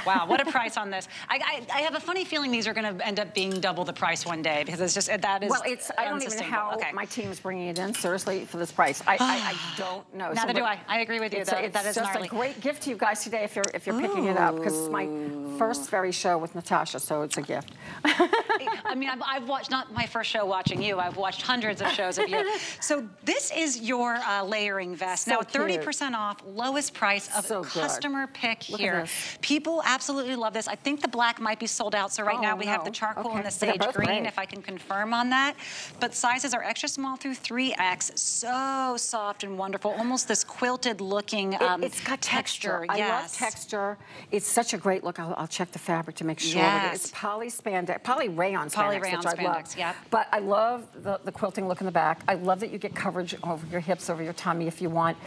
[SPEAKER 2] wow, what a price on this. I, I, I have a funny feeling these are going to end up being double the price one day because it's just that is.
[SPEAKER 3] Well, it's I don't even know how okay. my team is bringing it in seriously for this price. I, I, I <sighs> don't know.
[SPEAKER 2] Neither so, do I. I agree with you.
[SPEAKER 3] It's,
[SPEAKER 2] that,
[SPEAKER 3] it's
[SPEAKER 2] that is
[SPEAKER 3] just
[SPEAKER 2] gnarly.
[SPEAKER 3] a great gift to you guys today if you're if you're Ooh. picking it up because it's my first very show with Natasha, so it's a gift.
[SPEAKER 2] I mean, I've, I've, watched, not my first show watching you, I've watched hundreds of shows of you. <laughs> So this is your uh, layering vest. So now 30% off, lowest price of so customer pick
[SPEAKER 3] Look
[SPEAKER 2] here. People absolutely love this. I think the black might be sold out. So right oh, now we no. have the charcoal okay. and the sage green, great. if I can confirm on that. But sizes are extra small through 3X. So soft and wonderful. Almost this quilted looking um,
[SPEAKER 3] it, has got texture.
[SPEAKER 2] texture. Yes.
[SPEAKER 3] I love texture. It's such a great look. I'll, I'll check the fabric to make sure. Yes. It's poly spandex, poly rayon
[SPEAKER 2] poly rayon
[SPEAKER 3] which
[SPEAKER 2] spandex,
[SPEAKER 3] I love.
[SPEAKER 2] Yep.
[SPEAKER 3] But I love the, the quilting look in the back. I love that you get coverage over your hips, over your tummy if you want.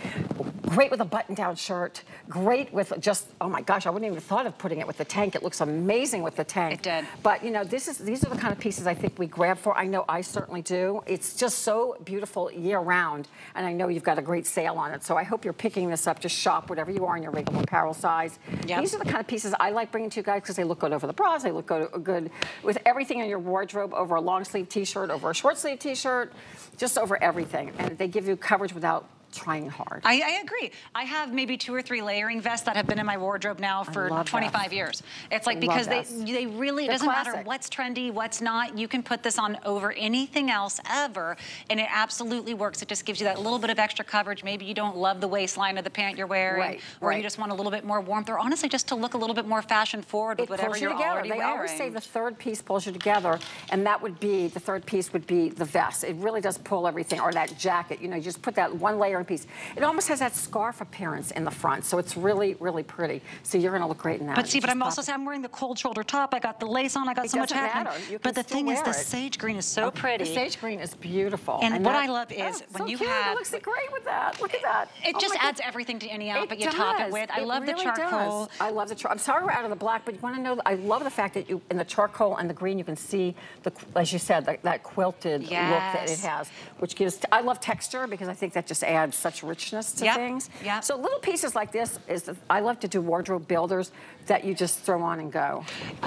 [SPEAKER 3] Great with a button-down shirt. Great with just, oh my gosh, I wouldn't even have thought of putting it with the tank. It looks amazing with the tank.
[SPEAKER 2] It did.
[SPEAKER 3] But you know, this is these are the kind of pieces I think we grab for. I know I certainly do. It's just so beautiful year-round, and I know you've got a great sale on it. So I hope you're picking this up. Just shop whatever you are in your regular apparel size. Yep. These are the kind of pieces I like bringing to you guys because they look good over the bras. They look good, good with everything in your wardrobe over a long sleeve t-shirt, over a short sleeve t-shirt, just over everything. And they give you coverage without trying hard.
[SPEAKER 2] I, I, agree. I have maybe two or three layering vests that have been in my wardrobe now for 25 that. years. It's like I because they they really it doesn't classic. matter what's trendy, what's not. You can put this on over anything else ever, and it absolutely works. It just gives you that little bit of extra coverage. Maybe you don't love the waistline of the pant you're wearing,
[SPEAKER 3] right,
[SPEAKER 2] or
[SPEAKER 3] right.
[SPEAKER 2] you just want a little bit more warmth, or honestly just to look a little bit more fashion forward with
[SPEAKER 3] it
[SPEAKER 2] whatever
[SPEAKER 3] you
[SPEAKER 2] you're
[SPEAKER 3] together.
[SPEAKER 2] already
[SPEAKER 3] they
[SPEAKER 2] wearing.
[SPEAKER 3] They always say the third piece pulls you together, and that would be the third piece would be the vest. It really does pull everything, or that jacket. You know, you just put that one layer in piece. It almost almost has that scarf appearance in the front, so it's really, really pretty. So you're going to look great in that.
[SPEAKER 2] But see, but I'm also saying I'm wearing the cold shoulder top. I got the lace on. I got
[SPEAKER 3] it
[SPEAKER 2] so much happening. But the thing is,
[SPEAKER 3] the
[SPEAKER 2] sage green is so pretty.
[SPEAKER 3] The sage green is beautiful.
[SPEAKER 2] And, and what that, I love is
[SPEAKER 3] oh,
[SPEAKER 2] when
[SPEAKER 3] so
[SPEAKER 2] you
[SPEAKER 3] cute.
[SPEAKER 2] have.
[SPEAKER 3] It looks great with that. Look at that.
[SPEAKER 2] It
[SPEAKER 3] oh
[SPEAKER 2] just adds everything to any outfit you top it with. I
[SPEAKER 3] it
[SPEAKER 2] love
[SPEAKER 3] really
[SPEAKER 2] the charcoal.
[SPEAKER 3] Does. I love the charcoal. I'm sorry we're out of the black, but you want to know, I love the fact that you, in the charcoal and the green, you can see, the, as you said, the, that quilted
[SPEAKER 2] yes.
[SPEAKER 3] look that it has, which gives, I love texture because I think that just adds such richness to
[SPEAKER 2] yep.
[SPEAKER 3] things.
[SPEAKER 2] Yeah.
[SPEAKER 3] So little pieces like this is, the, I love to do wardrobe builders that you just throw on and go.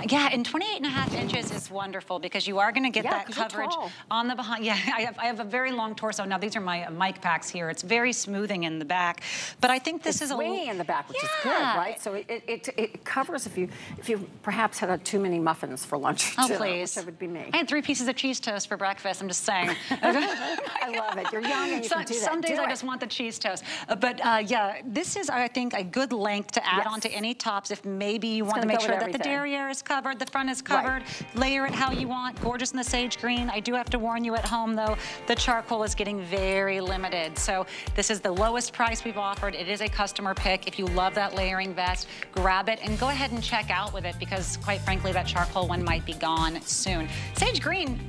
[SPEAKER 2] Yeah, and 28 and a half inches is wonderful because you are going to get
[SPEAKER 3] yeah,
[SPEAKER 2] that coverage on the behind. Yeah, <laughs> I have, I have a very long torso. Now, these are my mic packs here. It's very smoothing in the back. But I think this
[SPEAKER 3] it's
[SPEAKER 2] is a
[SPEAKER 3] swingy in the back, which
[SPEAKER 2] yeah.
[SPEAKER 3] is good, right? So it, it, it, covers if you if you perhaps had a, too many muffins for lunch.
[SPEAKER 2] Oh,
[SPEAKER 3] dinner,
[SPEAKER 2] please.
[SPEAKER 3] That would be me.
[SPEAKER 2] I had three pieces of cheese toast for breakfast. I'm just saying. <laughs> <laughs>
[SPEAKER 3] I love it. You're young and you
[SPEAKER 2] so,
[SPEAKER 3] can do that.
[SPEAKER 2] Some days
[SPEAKER 3] do
[SPEAKER 2] I
[SPEAKER 3] it.
[SPEAKER 2] just want the cheese toast. Uh, but uh, yeah, this is, I think, a good length to add
[SPEAKER 3] yes.
[SPEAKER 2] on to any tops if maybe you
[SPEAKER 3] it's
[SPEAKER 2] want to make sure that
[SPEAKER 3] everything.
[SPEAKER 2] the derriere is covered, the front is covered, right. layer it how you want, gorgeous in the sage green. I do have to warn you at home though, the charcoal is getting very limited. So this is the lowest price we've offered. It is a customer pick. If you love that layering vest, grab it and go ahead and check out with it because quite frankly, that charcoal one might be gone soon. Sage green,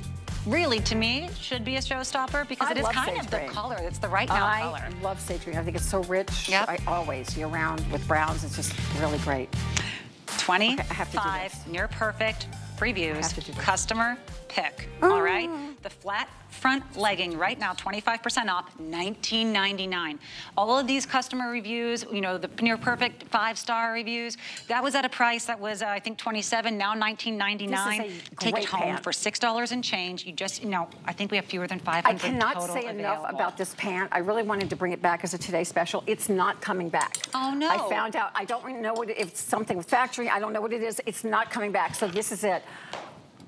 [SPEAKER 2] really, to me, should be a showstopper because
[SPEAKER 3] I
[SPEAKER 2] it is kind of
[SPEAKER 3] green.
[SPEAKER 2] the color. It's the right now
[SPEAKER 3] I
[SPEAKER 2] color.
[SPEAKER 3] I love sage green. I think it's so rich.
[SPEAKER 2] Yep.
[SPEAKER 3] I always, year round with browns, it's just really great.
[SPEAKER 2] 25,
[SPEAKER 3] okay,
[SPEAKER 2] near perfect, previews, customer pick, all right? Mm. The flat front legging right now, 25% off, $19.99. All of these customer reviews, you know, the near perfect five-star reviews, that was at a price that was, uh, I think, 27, now $19.99. Take it home pant. for $6 and change. You just, you know, I think we have fewer than 500
[SPEAKER 3] I cannot say available. enough about this pant. I really wanted to bring it back as a Today special. It's not coming back.
[SPEAKER 2] Oh, no.
[SPEAKER 3] I found out, I don't know what, if it's something with factory, I don't know what it is. It's not coming back, so this is it.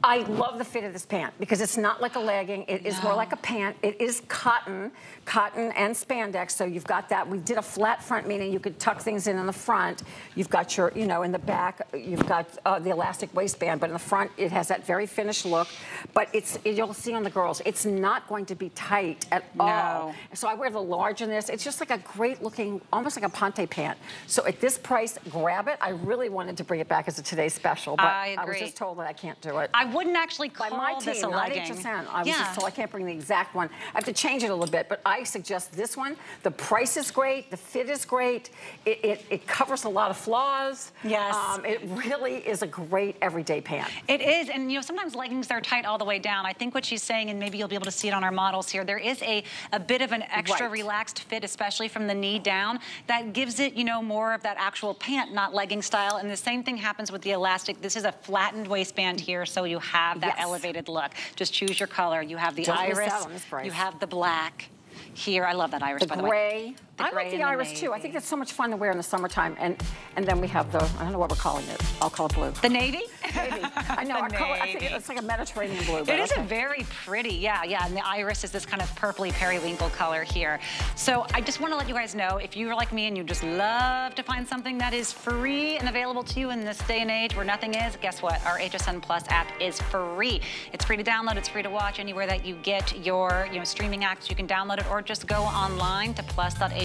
[SPEAKER 3] I love the fit of this pant because it's not like a legging. It no. is more like a pant. It is cotton, cotton and spandex. So you've got that. We did a flat front, meaning you could tuck things in in the front. You've got your, you know, in the back, you've got uh, the elastic waistband, but in the front, it has that very finished look. But it's, you'll see on the girls, it's not going to be tight at
[SPEAKER 2] no.
[SPEAKER 3] all. So I wear the large in this. It's just like a great looking, almost like a ponte pant. So at this price, grab it. I really wanted to bring it back as a today's special, but I,
[SPEAKER 2] I
[SPEAKER 3] was just told that I can't do it.
[SPEAKER 2] I wouldn't actually call
[SPEAKER 3] By my team,
[SPEAKER 2] this a legging.
[SPEAKER 3] HSN. I was yeah. just told I can't bring the exact one. I have to change it a little bit, but I suggest this one. The price is great. The fit is great. It, it, it covers a lot of flaws.
[SPEAKER 2] Yes.
[SPEAKER 3] Um, it really is a great everyday pant.
[SPEAKER 2] It is, and you know, sometimes leggings are tight all the way down. I think what she's saying, and maybe you'll be able to see it on our models here, there is a, a bit of an extra right. relaxed fit, especially from the knee down, that gives it, you know, more of that actual pant, not legging style. And the same thing happens with the elastic. This is a flattened waistband here, so you have that yes. elevated look. Just choose your color. You have the
[SPEAKER 3] Don't
[SPEAKER 2] iris, you have the black. Here, I love that iris,
[SPEAKER 3] the
[SPEAKER 2] by
[SPEAKER 3] the
[SPEAKER 2] way.
[SPEAKER 3] Gray.
[SPEAKER 2] The
[SPEAKER 3] I like the iris too. I think it's so much fun to wear in the summertime. And and then we have the, I don't know what we're calling it. I'll call it blue.
[SPEAKER 2] The navy?
[SPEAKER 3] Navy. I know. <laughs> I, call it, I think it's like a Mediterranean blue. It
[SPEAKER 2] is
[SPEAKER 3] okay.
[SPEAKER 2] a very pretty, yeah, yeah. And the iris is this kind of purpley periwinkle color here. So I just want to let you guys know, if you're like me and you just love to find something that is free and available to you in this day and age where nothing is, guess what? Our HSN Plus app is free. It's free to download. It's free to watch anywhere that you get your you know streaming acts. You can download it or just go online to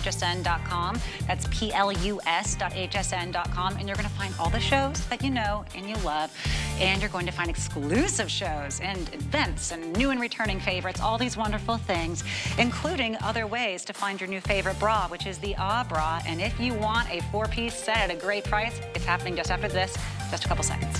[SPEAKER 2] plus.hsn.com. That's plus.hsn.com. And you're going to find all the shows that you know and you love. And you're going to find exclusive shows and events and new and returning favorites, all these wonderful things, including other ways to find your new favorite bra, which is the Ah Bra. And if you want a four-piece set at a great price, it's happening just after this, just a couple seconds.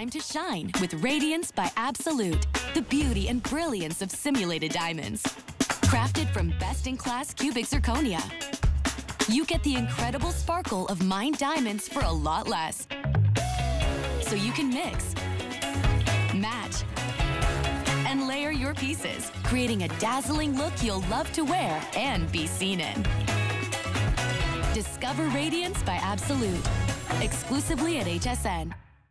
[SPEAKER 4] Time to shine with Radiance by Absolute, the beauty and brilliance of simulated diamonds. Crafted from best-in-class cubic zirconia, you get the incredible sparkle of mined diamonds for a lot less. So you can mix, match, and layer your pieces, creating a dazzling look you'll love to wear and be seen in. Discover Radiance by Absolute, exclusively at HSN.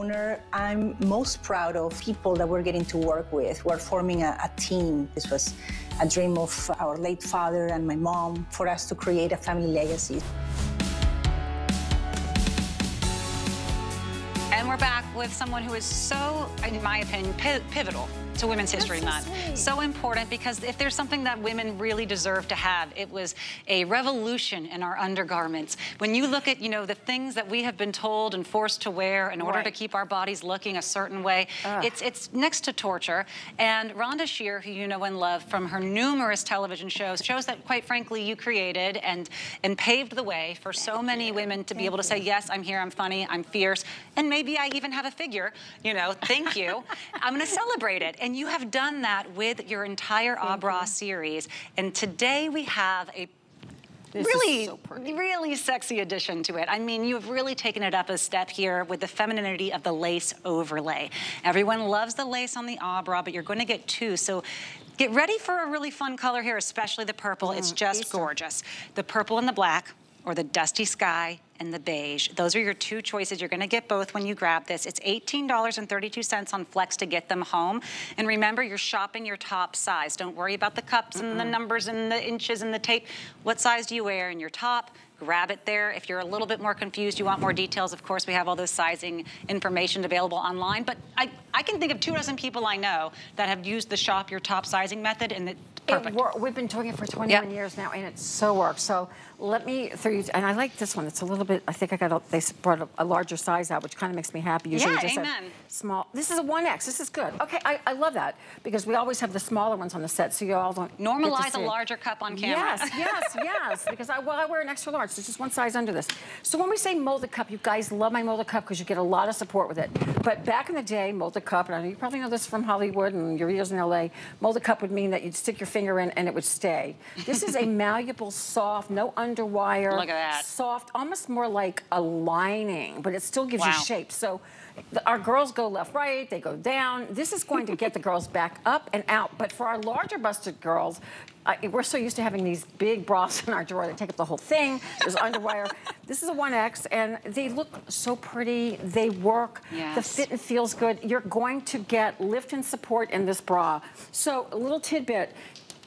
[SPEAKER 5] Owner, I'm most proud of people that we're getting to work with. We're forming a, a, team. This was a dream of our late father and my mom for us to create a family legacy.
[SPEAKER 2] And we're back with someone who is so, in my opinion, pivotal to Women's History Month. So, so, important because if there's something that women really deserve to have, it was a revolution in our undergarments. When you look at, you know, the things that we have been told and forced to wear in order right. to keep our bodies looking a certain way, it's it's next to torture. And Rhonda Shear, who you know and love from her numerous television shows, shows that quite frankly you created and and paved the way for so many you. women to Thank be able to say, yes, I'm here, I'm funny, I'm fierce, and maybe I even have a figure, you know, thank you. <laughs> I'm gonna celebrate it. And And you have done that with your entire Thank Abra you. series. And today we have a this really, so really sexy addition to it. I mean, you've really taken it up a step here with the femininity of the lace overlay. Everyone loves the lace on the Abra, but you're going to get two. So get ready for a really fun color here, especially the purple. Mm, it's just Easter. gorgeous. The purple and the black, or the dusty sky and the beige. Those are your two choices. You're gonna get both when you grab this. It's $18.32 on Flex to get them home. And remember, you're shopping your top size. Don't worry about the cups mm -mm. and the numbers and the inches and the tape. What size do you wear in your top? Grab it there. If you're a little bit more confused, you want more details, of course, we have all those sizing information available online. But I, I can think of two dozen people I know that have used the shop your top sizing method and it, perfect.
[SPEAKER 3] It, we've been doing it for 21 yep. years now and it so works. So let me throw you, and I like this one. It's a little bit, I think I got, a, they brought a, a larger size out, which kind of makes me happy.
[SPEAKER 2] Usually yeah, just amen.
[SPEAKER 3] Small. This is a 1X. This is good. Okay, I, I, love that because we always have the smaller ones on the set, so you all don't
[SPEAKER 2] Normalize a larger cup on camera.
[SPEAKER 3] Yes, yes, <laughs> yes, because I, well, I wear an extra large. There's just one size under this. So when we say molded cup, you guys love my molded cup because you get a lot of support with it. But back in the day, molded cup, and you probably know this from Hollywood and your years in LA, molded cup would mean that you'd stick your finger in and it would stay. This is a <laughs> malleable, soft, no underwire
[SPEAKER 2] at that.
[SPEAKER 3] Soft, almost more like a lining, but it still gives wow. you shape. So our girls go left, right, they go down. This is going to get the girls back up and out. But for our larger busted girls, uh, we're so used to having these big bras in our drawer. that take up the whole thing. There's underwire. This is a 1X, and they look so pretty. They work. Yes. The fit and feels good. You're going to get lift and support in this bra. So a little tidbit.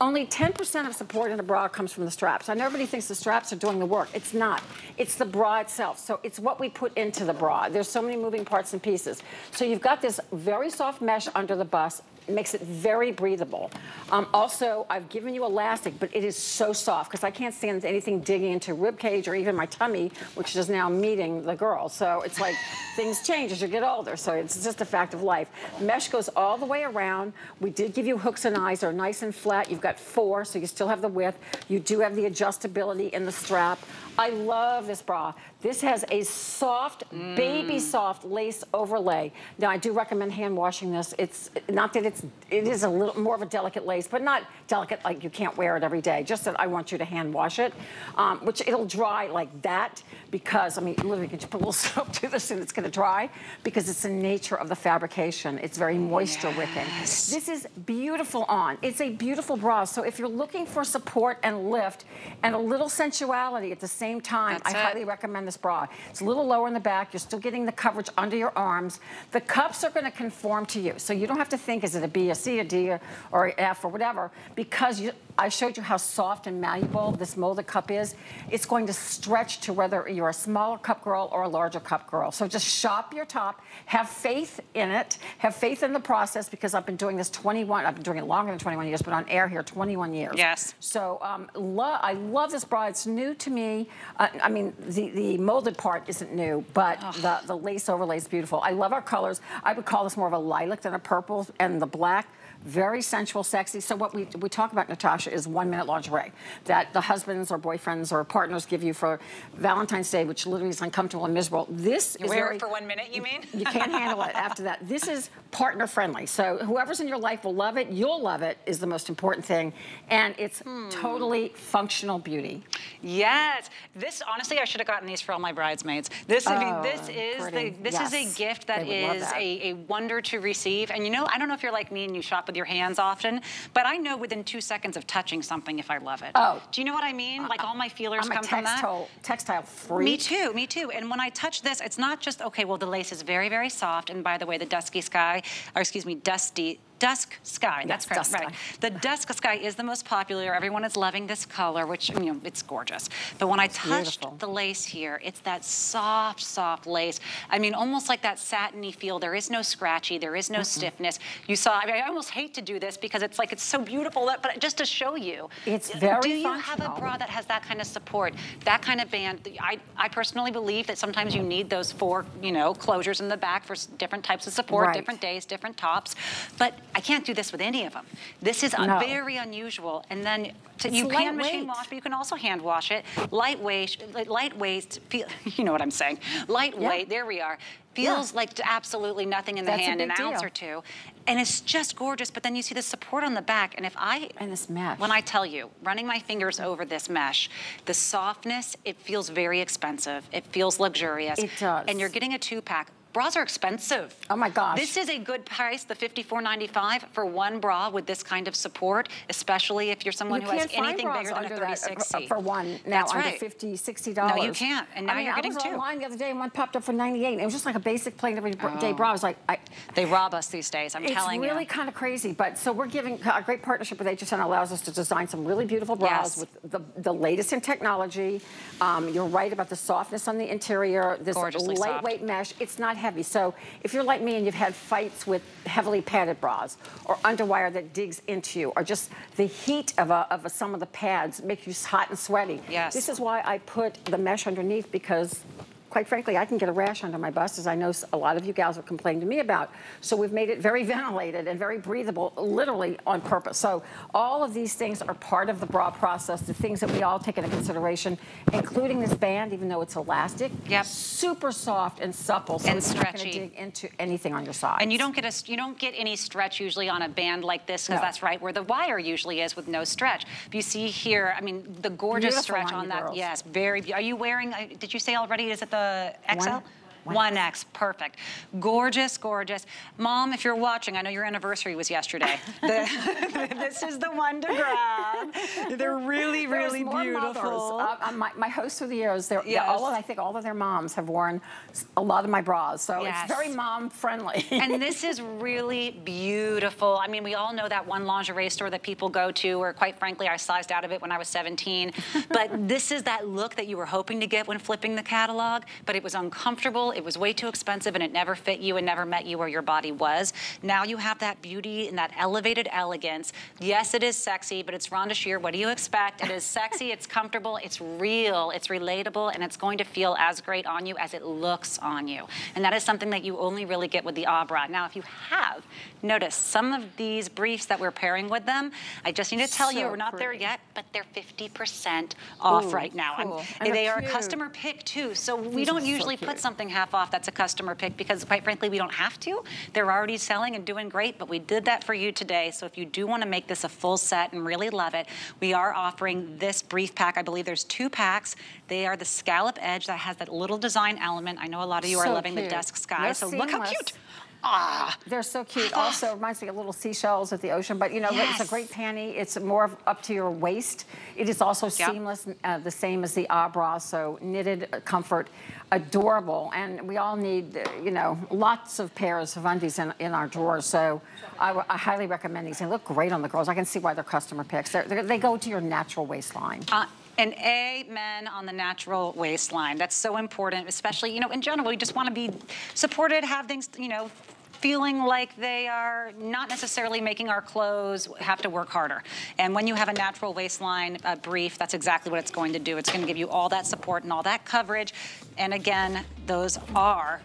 [SPEAKER 3] Only 10% of support in a bra comes from the straps. Know everybody thinks the straps are doing the work. It's not. It's the bra itself. So it's what we put into the bra. There's so many moving parts and pieces. So you've got this very soft mesh under the bust, it makes it very breathable. Um, also, I've given you elastic, but it is so soft because I can't stand anything digging into rib cage or even my tummy, which is now meeting the girl. So it's like <laughs> things change as you get older. So it's just a fact of life. Mesh goes all the way around. We did give you hooks and eyes. They're nice and flat. You've got four, so you still have the width. You do have the adjustability in the strap. I love this bra. This has a soft, mm. baby soft lace overlay. Now, I do recommend hand washing this. It's not that it's, it is a little more of a delicate lace, but not delicate like you can't wear it every day. Just that I want you to hand wash it, um, which it'll dry like that because, I mean, literally you can just put a little <laughs> soap to this and it's gonna dry because it's the nature of the fabrication. It's very moisture wicking. Yes. This is beautiful on. It's a beautiful bra. So if you're looking for support and lift and a little sensuality at the same same time, That's I it. highly recommend this bra. It's a little lower in the back. You're still getting the coverage under your arms. The cups are going to conform to you. So you don't have to think, is it a B, a C, a D, or an F, or whatever, because you, I showed you how soft and malleable this molded cup is. It's going to stretch to whether you're a smaller cup girl or a larger cup girl. So just shop your top, have faith in it, have faith in the process because I've been doing this 21, I've been doing it longer than 21 years, but on air here 21 years.
[SPEAKER 2] Yes.
[SPEAKER 3] So um, lo I love this bra. It's new to me. Uh, I mean, the, the molded part isn't new, but oh. the, the lace overlay is beautiful. I love our colors. I would call this more of a lilac than a purple and the black very sensual, sexy. So what we, we talk about, Natasha, is one minute lingerie that the husbands or boyfriends or partners give you for Valentine's Day, which literally is uncomfortable and miserable. This
[SPEAKER 2] you
[SPEAKER 3] is
[SPEAKER 2] wear
[SPEAKER 3] very,
[SPEAKER 2] it for one minute, you mean?
[SPEAKER 3] You can't handle it after that. <laughs> This is partner friendly. So whoever's in your life will love it. You'll love it is the most important thing. And it's hmm. totally functional beauty.
[SPEAKER 2] Yes. This, honestly, I should have gotten these for all my bridesmaids. This, oh, I mean, this is the, this yes. is a gift that is that. A, a wonder to receive. And you know, I don't know if you're like me and you shop with your hands often, but I know within two seconds of touching something if I love it.
[SPEAKER 3] Oh.
[SPEAKER 2] Do you know what I mean? Uh, like all my feelers
[SPEAKER 3] I'm
[SPEAKER 2] come from
[SPEAKER 3] that. textile free.
[SPEAKER 2] Me too, me too. And when I touch this, it's not just, okay, well, the lace is very, very soft. And by the way, the dusky sky, or excuse me, dusty, Dusk Sky, yes, that's correct, right. Sky. The Dusk Sky is the most popular. Everyone is loving this color, which, you know, it's gorgeous. But when I touched beautiful. the lace here, it's that soft, soft lace. I mean, almost like that satiny feel. There is no scratchy, there is no mm -mm. stiffness. You saw, I, mean, I almost hate to do this because it's like, it's so beautiful, that, but just to show you.
[SPEAKER 3] It's very
[SPEAKER 2] Do you have a bra that has that kind of support, that kind of band? I, I personally believe that sometimes you need those four, you know, closures in the back for different types of support, right. different days, different tops. But I can't do this with any of them. This is no. very unusual. And then to, you can machine wash, but you can also hand wash it. Lightweight, lightweight, feel, <laughs> you know what I'm saying. Lightweight, yeah. there we are. Feels yeah. like absolutely nothing in the That's hand, an deal. ounce or two. And it's just gorgeous, but then you see the support on the back. And if I...
[SPEAKER 3] And this mesh.
[SPEAKER 2] When I tell you, running my fingers over this mesh, the softness, it feels very expensive. It feels luxurious.
[SPEAKER 3] It does.
[SPEAKER 2] And you're getting a two-pack Bras are expensive.
[SPEAKER 3] Oh my gosh.
[SPEAKER 2] This is a good price, the $54.95 for one bra with this kind of support, especially if you're someone
[SPEAKER 3] you
[SPEAKER 2] who has anything bigger than a 36
[SPEAKER 3] for, for one now That's under right. 50 $60.
[SPEAKER 2] No, you can't. And now
[SPEAKER 3] I mean,
[SPEAKER 2] you're getting two.
[SPEAKER 3] I was online the other day and one popped up for 98 It was just like a basic plain everyday oh. bra. I was like, I,
[SPEAKER 2] They rob us these days, I'm telling
[SPEAKER 3] you. It's really kind of crazy. But so we're giving a great partnership with HSN allows us to design some really beautiful bras yes. with the, the latest in technology. Um, you're right about the softness on the interior. This
[SPEAKER 2] Gorgeously
[SPEAKER 3] lightweight
[SPEAKER 2] soft.
[SPEAKER 3] mesh. It's not heavy. So if you're like me and you've had fights with heavily padded bras or underwire that digs into you or just the heat of, a, of a, some of the pads make you hot and sweaty.
[SPEAKER 2] Yes.
[SPEAKER 3] This is why I put the mesh underneath because quite frankly, I can get a rash under my bust, as I know a lot of you gals have complained to me about. So we've made it very <laughs> ventilated and very breathable, literally on purpose. So all of these things are part of the bra process, the things that we all take into consideration, including this band, even though it's elastic.
[SPEAKER 2] Yep.
[SPEAKER 3] Super soft and supple, so
[SPEAKER 2] and
[SPEAKER 3] it's
[SPEAKER 2] stretchy.
[SPEAKER 3] not going to dig into anything on your side.
[SPEAKER 2] And you don't get a, you don't get any stretch usually on a band like this, because no. that's right where the wire usually is with no stretch. If you see here, I mean, the gorgeous
[SPEAKER 3] Beautiful
[SPEAKER 2] stretch on that.
[SPEAKER 3] Girls.
[SPEAKER 2] Yes, very. Are you wearing? Uh, did you say already? Is it the XL?
[SPEAKER 3] One.
[SPEAKER 2] 1X, perfect. Gorgeous, gorgeous. Mom, if you're watching, I know your anniversary was yesterday. <laughs> the, <laughs> this is the one to grab. They're really, really beautiful.
[SPEAKER 3] Uh, uh, my, my, hosts through the years, they're, yes. all of, I think all of their moms have worn a lot of my bras, so yes. it's very mom friendly.
[SPEAKER 2] and <laughs> this is really beautiful. I mean, we all know that one lingerie store that people go to, or quite frankly, I sized out of it when I was 17. but this is that look that you were hoping to get when flipping the catalog, but it was uncomfortable it was way too expensive and it never fit you and never met you where your body was. Now you have that beauty and that elevated elegance. Yes, it is sexy, but it's Rhonda Shear. What do you expect? It is sexy, it's comfortable, it's real, it's relatable, and it's going to feel as great on you as it looks on you. And that is something that you only really get with the Abra. Now, if you have noticed some of these briefs that we're pairing with them, I just need to tell so you, we're not pretty. there yet, but they're 50% off Ooh, right now.
[SPEAKER 3] Cool.
[SPEAKER 2] they are a customer pick too, so we these don't usually so put something half half off, that's a customer pick because quite frankly, we don't have to. They're already selling and doing great, but we did that for you today. So if you do wanna make this a full set and really love it, we are offering this brief pack. I believe there's two packs. They are the scallop edge that has that little design element. I know a lot of you
[SPEAKER 3] so
[SPEAKER 2] are loving
[SPEAKER 3] cute.
[SPEAKER 2] the Dusk Sky, so look how cute. Ah.
[SPEAKER 3] They're so cute. Also, reminds me of little seashells at the ocean, but you know, yes. it's a great panty. It's more up to your waist. It is also yep. seamless, uh, the same as the Abra, so knitted uh, comfort, adorable. And we all need, uh, you know, lots of pairs of undies in, in our drawers. So I, I, highly recommend these. They look great on the girls. I can see why they're customer picks. They're, they're, they go to your natural waistline.
[SPEAKER 2] Uh, and amen on the natural waistline. That's so important, especially, you know, in general, we just want to be supported, have things, you know, feeling like they are not necessarily making our clothes have to work harder. And when you have a natural waistline uh, brief, that's exactly what it's going to do. It's going to give you all that support and all that coverage. And again, those are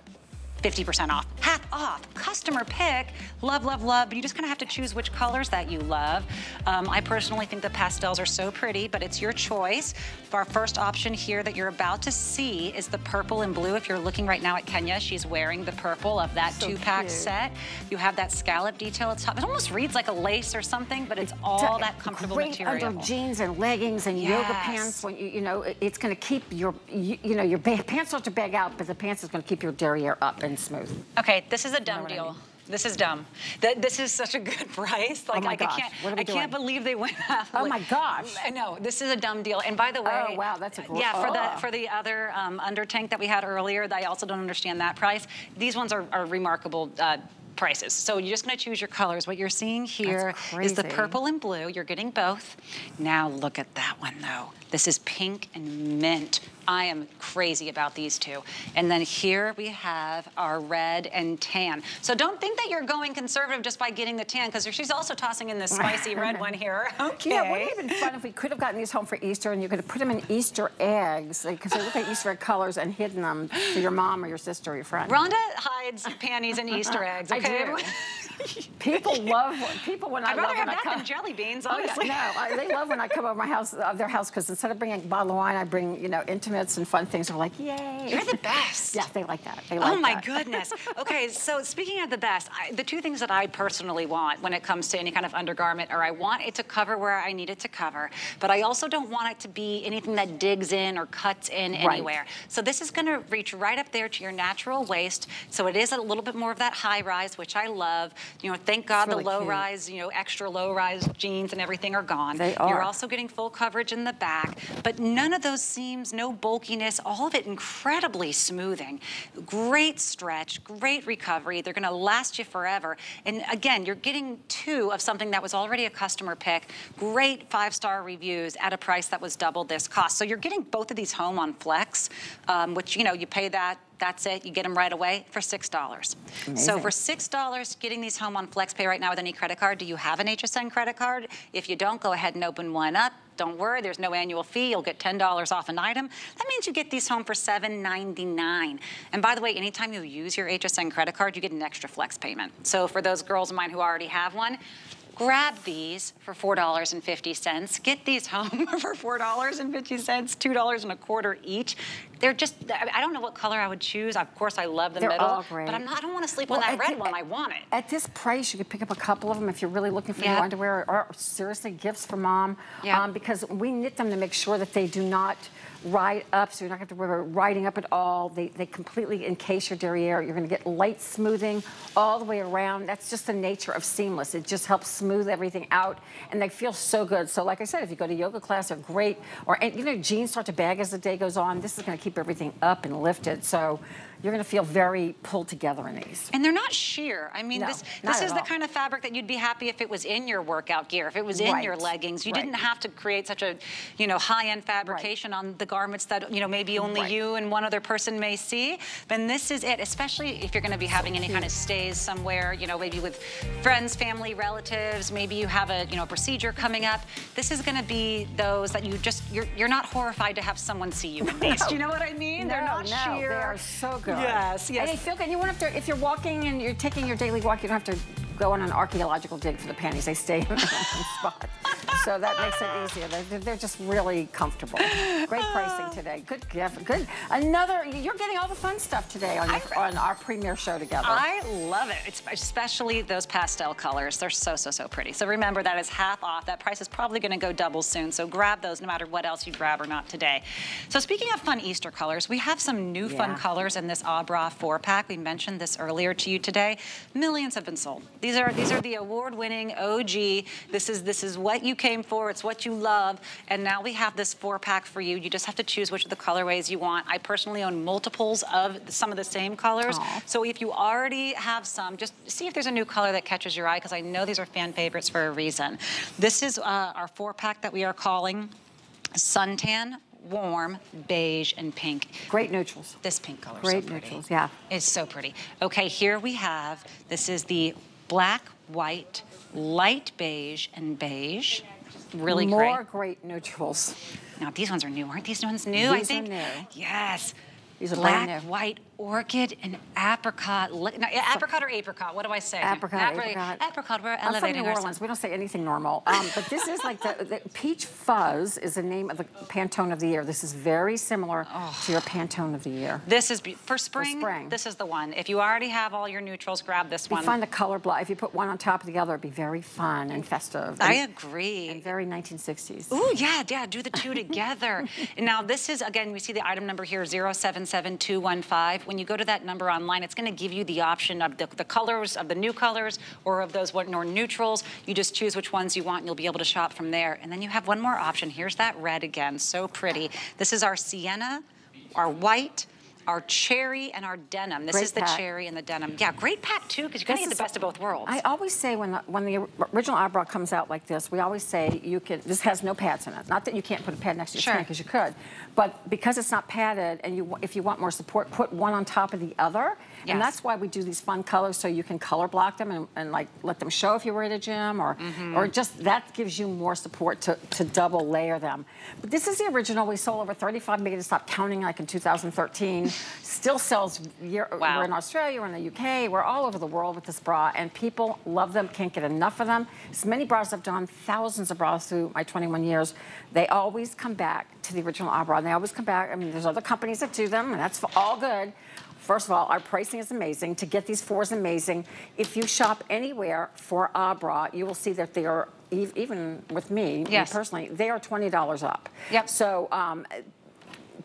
[SPEAKER 2] 50% off, half off, customer pick, love, love, love, but you just kind of have to choose which colors that you love. Um, I personally think the pastels are so pretty, but it's your choice. Our first option here that you're about to see is the purple and blue. If you're looking right now at Kenya, she's wearing the purple of that so two-pack set. You have that scallop detail at top. It almost reads like a lace or something, but it's all that comfortable
[SPEAKER 3] great
[SPEAKER 2] material.
[SPEAKER 3] under jeans and leggings and yes. yoga pants. When you, you know, it's going to keep your, you, you know, your pants start to bag out, but the pants is going to keep your derriere up and smooth.
[SPEAKER 2] Okay, this is a dumb you know deal. I mean? This is dumb. this is such a good <laughs> price.
[SPEAKER 3] Like, oh my gosh.
[SPEAKER 2] I can't,
[SPEAKER 3] what are we
[SPEAKER 2] I
[SPEAKER 3] doing?
[SPEAKER 2] can't believe they went up. <laughs>
[SPEAKER 3] Oh my gosh.
[SPEAKER 2] I know. This is a dumb deal. And by the way,
[SPEAKER 3] oh wow, that's a great.
[SPEAKER 2] Yeah, for
[SPEAKER 3] oh.
[SPEAKER 2] the for the other um, under tank that we had earlier, I also don't understand that price. These ones are, are remarkable. Uh, prices. So you're just gonna choose your colors. What you're seeing here is the purple and blue. You're getting both. Now look at that one though. This is pink and mint I am crazy about these two. And then here we have our red and tan. So don't think that you're going conservative just by getting the tan, because she's also tossing in this spicy red <laughs> one here. Okay.
[SPEAKER 3] Yeah, wouldn't it have been fun if we could have gotten these home for Easter and you could have put them in Easter eggs, because they look like <laughs> Easter egg colors, and hidden them for your mom or your sister or your friend.
[SPEAKER 2] Rhonda hides panties and Easter eggs, okay?
[SPEAKER 3] I do. <laughs> people love people when I
[SPEAKER 2] I'd rather
[SPEAKER 3] love
[SPEAKER 2] have that
[SPEAKER 3] come,
[SPEAKER 2] than jelly beans,
[SPEAKER 3] honestly. Oh, yeah, no, I, they love when I come over my house, uh, their house, because instead of bringing a bottle of wine, I bring you know and fun things. They're like, yay!
[SPEAKER 2] You're the best.
[SPEAKER 3] yeah, they like that. They oh
[SPEAKER 2] like
[SPEAKER 3] oh
[SPEAKER 2] my
[SPEAKER 3] that.
[SPEAKER 2] goodness. <laughs> Okay, so speaking of the best, I, the two things that I personally want when it comes to any kind of undergarment are I want it to cover where I need it to cover, but I also don't want it to be anything that digs in or cuts in right. anywhere. So this is going to reach right up there to your natural waist. So it is a little bit more of that high rise, which I love. You know, thank God really the low cute. rise, you know, extra low rise jeans and everything are gone.
[SPEAKER 3] They are.
[SPEAKER 2] You're also getting full coverage in the back, but none of those seams, no bulkiness, all of it incredibly smoothing. Great stretch, great recovery. They're gonna last you forever. And again, you're getting two of something that was already a customer pick, great five-star reviews at a price that was double this cost. So you're getting both of these home on Flex, um, which, you know, you pay that that's it. You get them right away for $6. So for $6, getting these home on FlexPay right now with any credit card, do you have an HSN credit card? If you don't, go ahead and open one up. Don't worry, there's no annual fee. You'll get $10 off an item. That means you get these home for $7.99. And by the way, anytime you use your HSN credit card, you get an extra flex payment. So for those girls of mine who already have one, grab these for $4.50. Get these home <laughs> for $4.50, $2 and a quarter each. They're just, I don't know what color I would choose. Of course, I love the
[SPEAKER 3] They're
[SPEAKER 2] middle.
[SPEAKER 3] All great.
[SPEAKER 2] But I'm not, I don't want to sleep well, on that red the, one. I want it.
[SPEAKER 3] At this price, you could pick up a couple of them if you're really looking for yeah. new underwear or, or, seriously gifts for mom. Yeah. Um, because we knit them to make sure that they do not ride up, so you're not going to have to worry about riding up at all. They, they completely encase your derriere. You're going to get light smoothing all the way around. That's just the nature of seamless. It just helps smooth everything out, and they feel so good. So like I said, if you go to yoga class, they're great. Or, you know, jeans start to bag as the day goes on. This is going to keep everything up and lifted. So you're going to feel very pulled together in these.
[SPEAKER 2] And they're not sheer. I mean, no, this this is the kind of fabric that you'd be happy if it was in your workout gear, if it was in right. your leggings. You right. didn't have to create such a, you know, high-end fabrication right. on the garments that, you know, maybe only you and one other person may see. And this is it, especially if you're going to be having any kind of stays somewhere, you know, maybe with friends, family, relatives, maybe you have a, you know, procedure coming up. This is going to be those that you just, you're, you're not horrified to have someone see you in these. <laughs> No. Do you know what I mean?
[SPEAKER 3] No,
[SPEAKER 2] they're not
[SPEAKER 3] no,
[SPEAKER 2] sheer.
[SPEAKER 3] They are so good.
[SPEAKER 2] Yes, yes.
[SPEAKER 3] And they feel good. You won't have to, if you're walking and you're taking your daily walk, you don't have to go on an archaeological dig for the panties. They stay <laughs> in the spot. So that makes it easier. They're, they're, just really comfortable. Great pricing today. Good gift. Good. Another, you're getting all the fun stuff today on, your, I, on our premiere show together.
[SPEAKER 2] I love it. It's especially those pastel colors. They're so, so, so pretty. So remember that is half off. That price is probably going to go double soon. So grab those no matter what else you grab or not today. So speaking of fun Easter colors, we have some new yeah. fun colors in this Abra four pack. We mentioned this earlier to you today. Millions have been sold. These are these are the award-winning OG. This is this is what you came for. It's what you love. And now we have this four-pack for you. You just have to choose which of the colorways you want. I personally own multiples of some of the same colors. Aww. So if you already have some, just see if there's a new color that catches your eye because I know these are fan favorites for a reason. This is uh, our four-pack that we are calling Suntan warm, beige, and pink.
[SPEAKER 3] Great neutrals.
[SPEAKER 2] This pink color
[SPEAKER 3] Great
[SPEAKER 2] so
[SPEAKER 3] neutrals, yeah.
[SPEAKER 2] It's so pretty. Okay, here we have, this is the black, white, light beige, and beige. Really
[SPEAKER 3] More
[SPEAKER 2] great.
[SPEAKER 3] More great neutrals.
[SPEAKER 2] Now, these ones are new. Aren't these ones new,
[SPEAKER 3] these
[SPEAKER 2] I think?
[SPEAKER 3] Are new.
[SPEAKER 2] Yes.
[SPEAKER 3] These are
[SPEAKER 2] Black, white, orchid, and apricot. No, apricot or apricot? What do I say?
[SPEAKER 3] Apricot, apricot.
[SPEAKER 2] Apricot, we're
[SPEAKER 3] I'm
[SPEAKER 2] elevating
[SPEAKER 3] from New Orleans. We don't say anything normal. Um, but this is like the, the, Peach Fuzz is the name of the Pantone of the year. This is very similar oh. to your Pantone of the year.
[SPEAKER 2] This is, for spring, for spring, this is the one. If you already have all your neutrals, grab this one.
[SPEAKER 3] You find the color block. If you put one on top of the other, it'd be very fun and festive. And,
[SPEAKER 2] I agree.
[SPEAKER 3] And very 1960s.
[SPEAKER 2] Ooh, yeah, yeah, do the two together. <laughs> now, this is, again, we see the item number here, 077215. When you go to that number online, it's gonna give you the option of the, the colors, of the new colors, or of those what more neutrals. You just choose which ones you want and you'll be able to shop from there. And then you have one more option. Here's that red again, so pretty. This is our sienna, our white, our cherry and our denim. This
[SPEAKER 3] great
[SPEAKER 2] is the
[SPEAKER 3] pack.
[SPEAKER 2] cherry and the denim. Yeah, great pack too, because you're gonna get the best of both worlds.
[SPEAKER 3] I always say when the, when the original eye bra comes out like this, we always say you can, this has no pads in it. Not that you can't put a pad next to your
[SPEAKER 2] Sure.
[SPEAKER 3] skin, because you could. But because it's not padded and you, if you want more support, put one on top of the other.
[SPEAKER 2] Yes.
[SPEAKER 3] And that's why we do these fun colors so you can color block them and, and like let them show if you were at a gym or,
[SPEAKER 2] Mm-hmm.
[SPEAKER 3] or just that gives you more support to, to double layer them. But this is the original. We sold over 35 million. Stop counting like in 2013. Still sells year,
[SPEAKER 2] Wow.
[SPEAKER 3] we're in Australia, we're in the UK, we're all over the world with this bra, and people love them, can't get enough of them. As many bras I've done, thousands of bras through my 21 years, they always come back to the original bra, and they always come back. I mean, there's other companies that do them, and that's all good. First of all, our pricing is amazing. To get these four is amazing. If you shop anywhere for a bra, you will see that they are, even with me, me personally, they are $20 up.
[SPEAKER 2] Yep.
[SPEAKER 3] So um,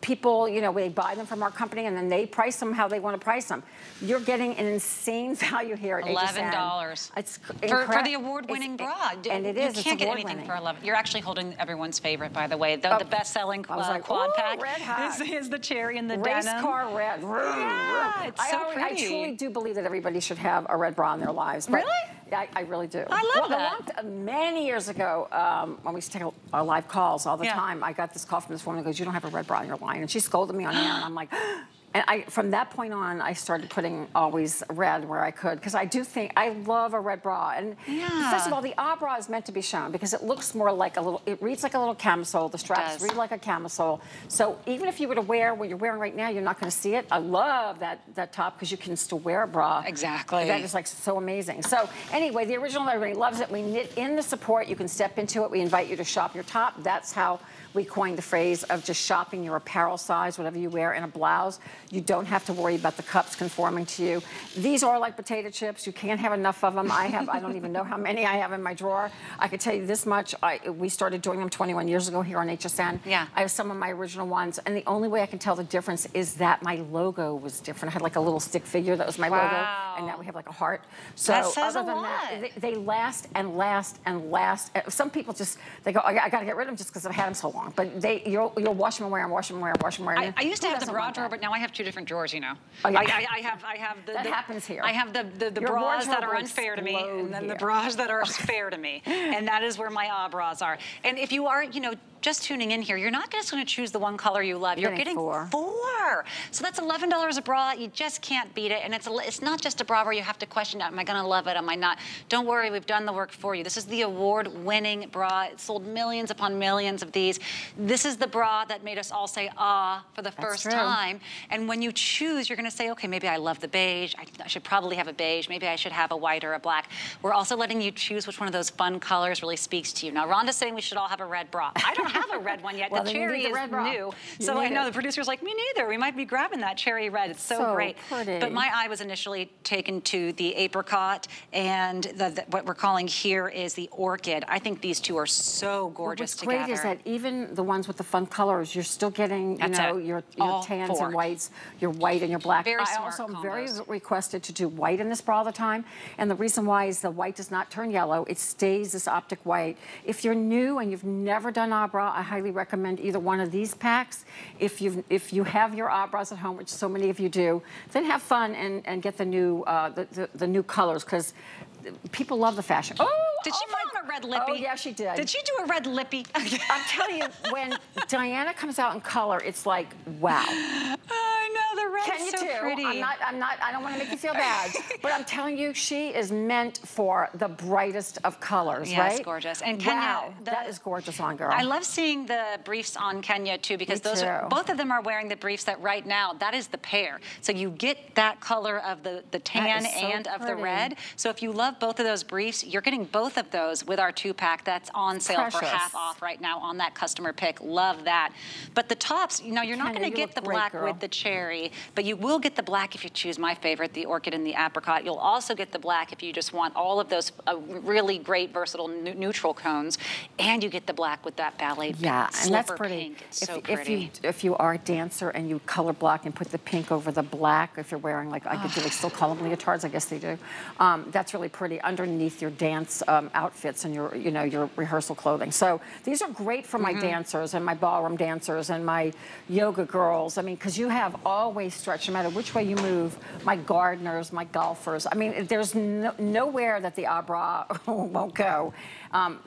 [SPEAKER 3] people, you know, they buy them from our company and then they price them how they want to price them. You're getting an insane <laughs> value here at HSN.
[SPEAKER 2] $11.
[SPEAKER 3] It's
[SPEAKER 2] for, for the award-winning bra.
[SPEAKER 3] And it
[SPEAKER 2] you
[SPEAKER 3] is.
[SPEAKER 2] You can't
[SPEAKER 3] it's
[SPEAKER 2] get anything for 11. You're actually holding everyone's favorite, by the way. The,
[SPEAKER 3] Oh,
[SPEAKER 2] the best-selling uh,
[SPEAKER 3] like,
[SPEAKER 2] quad
[SPEAKER 3] "Ooh,
[SPEAKER 2] pack
[SPEAKER 3] red hot."
[SPEAKER 2] is, is the cherry and the
[SPEAKER 3] Race
[SPEAKER 2] denim.
[SPEAKER 3] car red.
[SPEAKER 2] Yeah, it's
[SPEAKER 3] I,
[SPEAKER 2] so
[SPEAKER 3] always- I truly do believe that everybody should have a red bra in their lives.
[SPEAKER 2] Really?
[SPEAKER 3] Yeah, I, I really do.
[SPEAKER 2] I love
[SPEAKER 3] well,
[SPEAKER 2] that.
[SPEAKER 3] long many years ago, um, when we used to take a, uh, live calls all the
[SPEAKER 2] Yeah.
[SPEAKER 3] time, I got this call from this woman who goes, "You don't have a red bra in your line," and she scolded me on air, and I'm like. <gasps> <gasps> <gasps> And I, from that point on, I started putting always red where I could because I do think I love a red bra. And
[SPEAKER 2] Yeah.
[SPEAKER 3] first of all, the ah bra is meant to be shown because it looks more like a little. It reads like a little camisole. The straps read like a camisole. So even if you were to wear what you're wearing right now, you're not going to see it. I love that that top because you can still wear a bra.
[SPEAKER 2] Exactly.
[SPEAKER 3] That is like so amazing. So anyway, the original everybody loves it. We knit in the support. You can step into it. We invite you to shop your top. That's how we coined the phrase of just shopping your apparel size, whatever you wear in a blouse. You don't have to worry about the cups conforming to you. These are like potato chips. You can't have enough of them. I have, I don't even know how many I have in my drawer. I could tell you this much. I, we started doing them 21 years ago here on HSN.
[SPEAKER 2] Yeah.
[SPEAKER 3] I have some of my original ones, and the only way I can tell the difference is that my logo was different. I had like a little stick figure that was my
[SPEAKER 2] Wow.
[SPEAKER 3] logo, and now we have like a heart. So
[SPEAKER 2] That says
[SPEAKER 3] other
[SPEAKER 2] a
[SPEAKER 3] than that,
[SPEAKER 2] lot.
[SPEAKER 3] they, they last and last and last. Some people just they go, oh, I, got to get rid of them just because I've had them so long. But they, you'll, you'll wash them away and them, wash them and wash them away.
[SPEAKER 2] I. I used to have the bra drawer, but now I have two different drawers. You know,
[SPEAKER 3] Oh, yeah.
[SPEAKER 2] I, I, I have I have the
[SPEAKER 3] That
[SPEAKER 2] the-
[SPEAKER 3] happens here.
[SPEAKER 2] I have the the, the bras that are <laughs> unfair to me, and then the bras that are fair to me, and that is where my ah bras are. And if you are, you know. Just tuning in here, you're not just to choose the one color you love. You're,
[SPEAKER 3] getting
[SPEAKER 2] getting
[SPEAKER 3] four.
[SPEAKER 2] four. So that's $11 a bra. You just can't beat it. And it's a, it's not just a bra where you have to question, am I going to love it? Am I not? Don't worry, we've done the work for you. This is the award-winning bra. It sold millions upon millions of these. This is the bra that made us all say ah for the
[SPEAKER 3] That's
[SPEAKER 2] first
[SPEAKER 3] true.
[SPEAKER 2] time. And when you choose, you're going to say, okay, maybe I love the beige. I, I should probably have a beige. Maybe I should have a white or a black. We're also letting you choose which one of those fun colors really speaks to you. Now, Rhonda's saying we should all have a red bra. I don't have a red one yet.
[SPEAKER 3] Well,
[SPEAKER 2] the cherry
[SPEAKER 3] the
[SPEAKER 2] is
[SPEAKER 3] red
[SPEAKER 2] new. So I know
[SPEAKER 3] it.
[SPEAKER 2] the producer's like, me neither. We might be grabbing that cherry red. It's so,
[SPEAKER 3] So
[SPEAKER 2] great.
[SPEAKER 3] pretty.
[SPEAKER 2] But my eye was initially taken to the apricot, and the, the- what we're calling here is the orchid. I think these two are so gorgeous
[SPEAKER 3] What's
[SPEAKER 2] together.
[SPEAKER 3] great is that even the ones with the fun colors, you're still getting, you
[SPEAKER 2] That's
[SPEAKER 3] know,
[SPEAKER 2] it.
[SPEAKER 3] your, your tans
[SPEAKER 2] four.
[SPEAKER 3] and whites, your white and your black.
[SPEAKER 2] Very
[SPEAKER 3] I also am very requested to do white in this bra all the time. And the reason why is the white does not turn yellow. It stays this optic white. If you're new and you've never done ah bra, I highly recommend either one of these packs. If, you've, if you have your bras at home, which so many of you do, then have fun and, and get the new, uh, the, the, the new colors because people love the fashion. Oh,
[SPEAKER 2] Did
[SPEAKER 3] oh
[SPEAKER 2] she
[SPEAKER 3] oh
[SPEAKER 2] put on a red lippy?
[SPEAKER 3] Oh, yeah, she did.
[SPEAKER 2] Did she do a red lippy?
[SPEAKER 3] I'm telling you, when <laughs> Diana comes out in color, it's like, wow.
[SPEAKER 2] I know the red's
[SPEAKER 3] Can you
[SPEAKER 2] so
[SPEAKER 3] too?
[SPEAKER 2] pretty.
[SPEAKER 3] I'm not, I'm not, I don't want to make you feel bad, <laughs> but I'm telling you, she is meant for the brightest of colors,
[SPEAKER 2] Yes,
[SPEAKER 3] right?
[SPEAKER 2] gorgeous. And Kenya,
[SPEAKER 3] wow,
[SPEAKER 2] the-
[SPEAKER 3] that is gorgeous on girl.
[SPEAKER 2] I love seeing the briefs on Kenya too because
[SPEAKER 3] Me
[SPEAKER 2] those are both of them are wearing the briefs that right now that is the pair. So you get that color of the the tan
[SPEAKER 3] so
[SPEAKER 2] and of the red. So if you love both of those briefs, you're getting both of those with our two pack that's on sale for half off right now on that customer pick. Love that. But the tops, you know, you're not going to get the
[SPEAKER 3] great,
[SPEAKER 2] black
[SPEAKER 3] girl.
[SPEAKER 2] with the cherry, but you will get the black if you choose my favorite, the orchid and the apricot. You'll also get the black if you just want all of those uh, really great versatile neutral cones, and you get the black with that ballet
[SPEAKER 3] yeah, and that's pretty.
[SPEAKER 2] pink. It's
[SPEAKER 3] if,
[SPEAKER 2] so
[SPEAKER 3] if you if you are a dancer and you color block and put the pink over the black, if you're wearing like I could do like still call them leotards, I guess they do. Um, that's really pretty underneath your dance um, outfits and your you know your rehearsal clothing. So these are great for my
[SPEAKER 2] Mm-hmm.
[SPEAKER 3] dancers and my ballroom dancers and my yoga girls. I mean, because you have always stretch, no matter which way you move, my gardeners, my golfers, I mean, there's no, nowhere that the Abra <laughs> won't go. Um,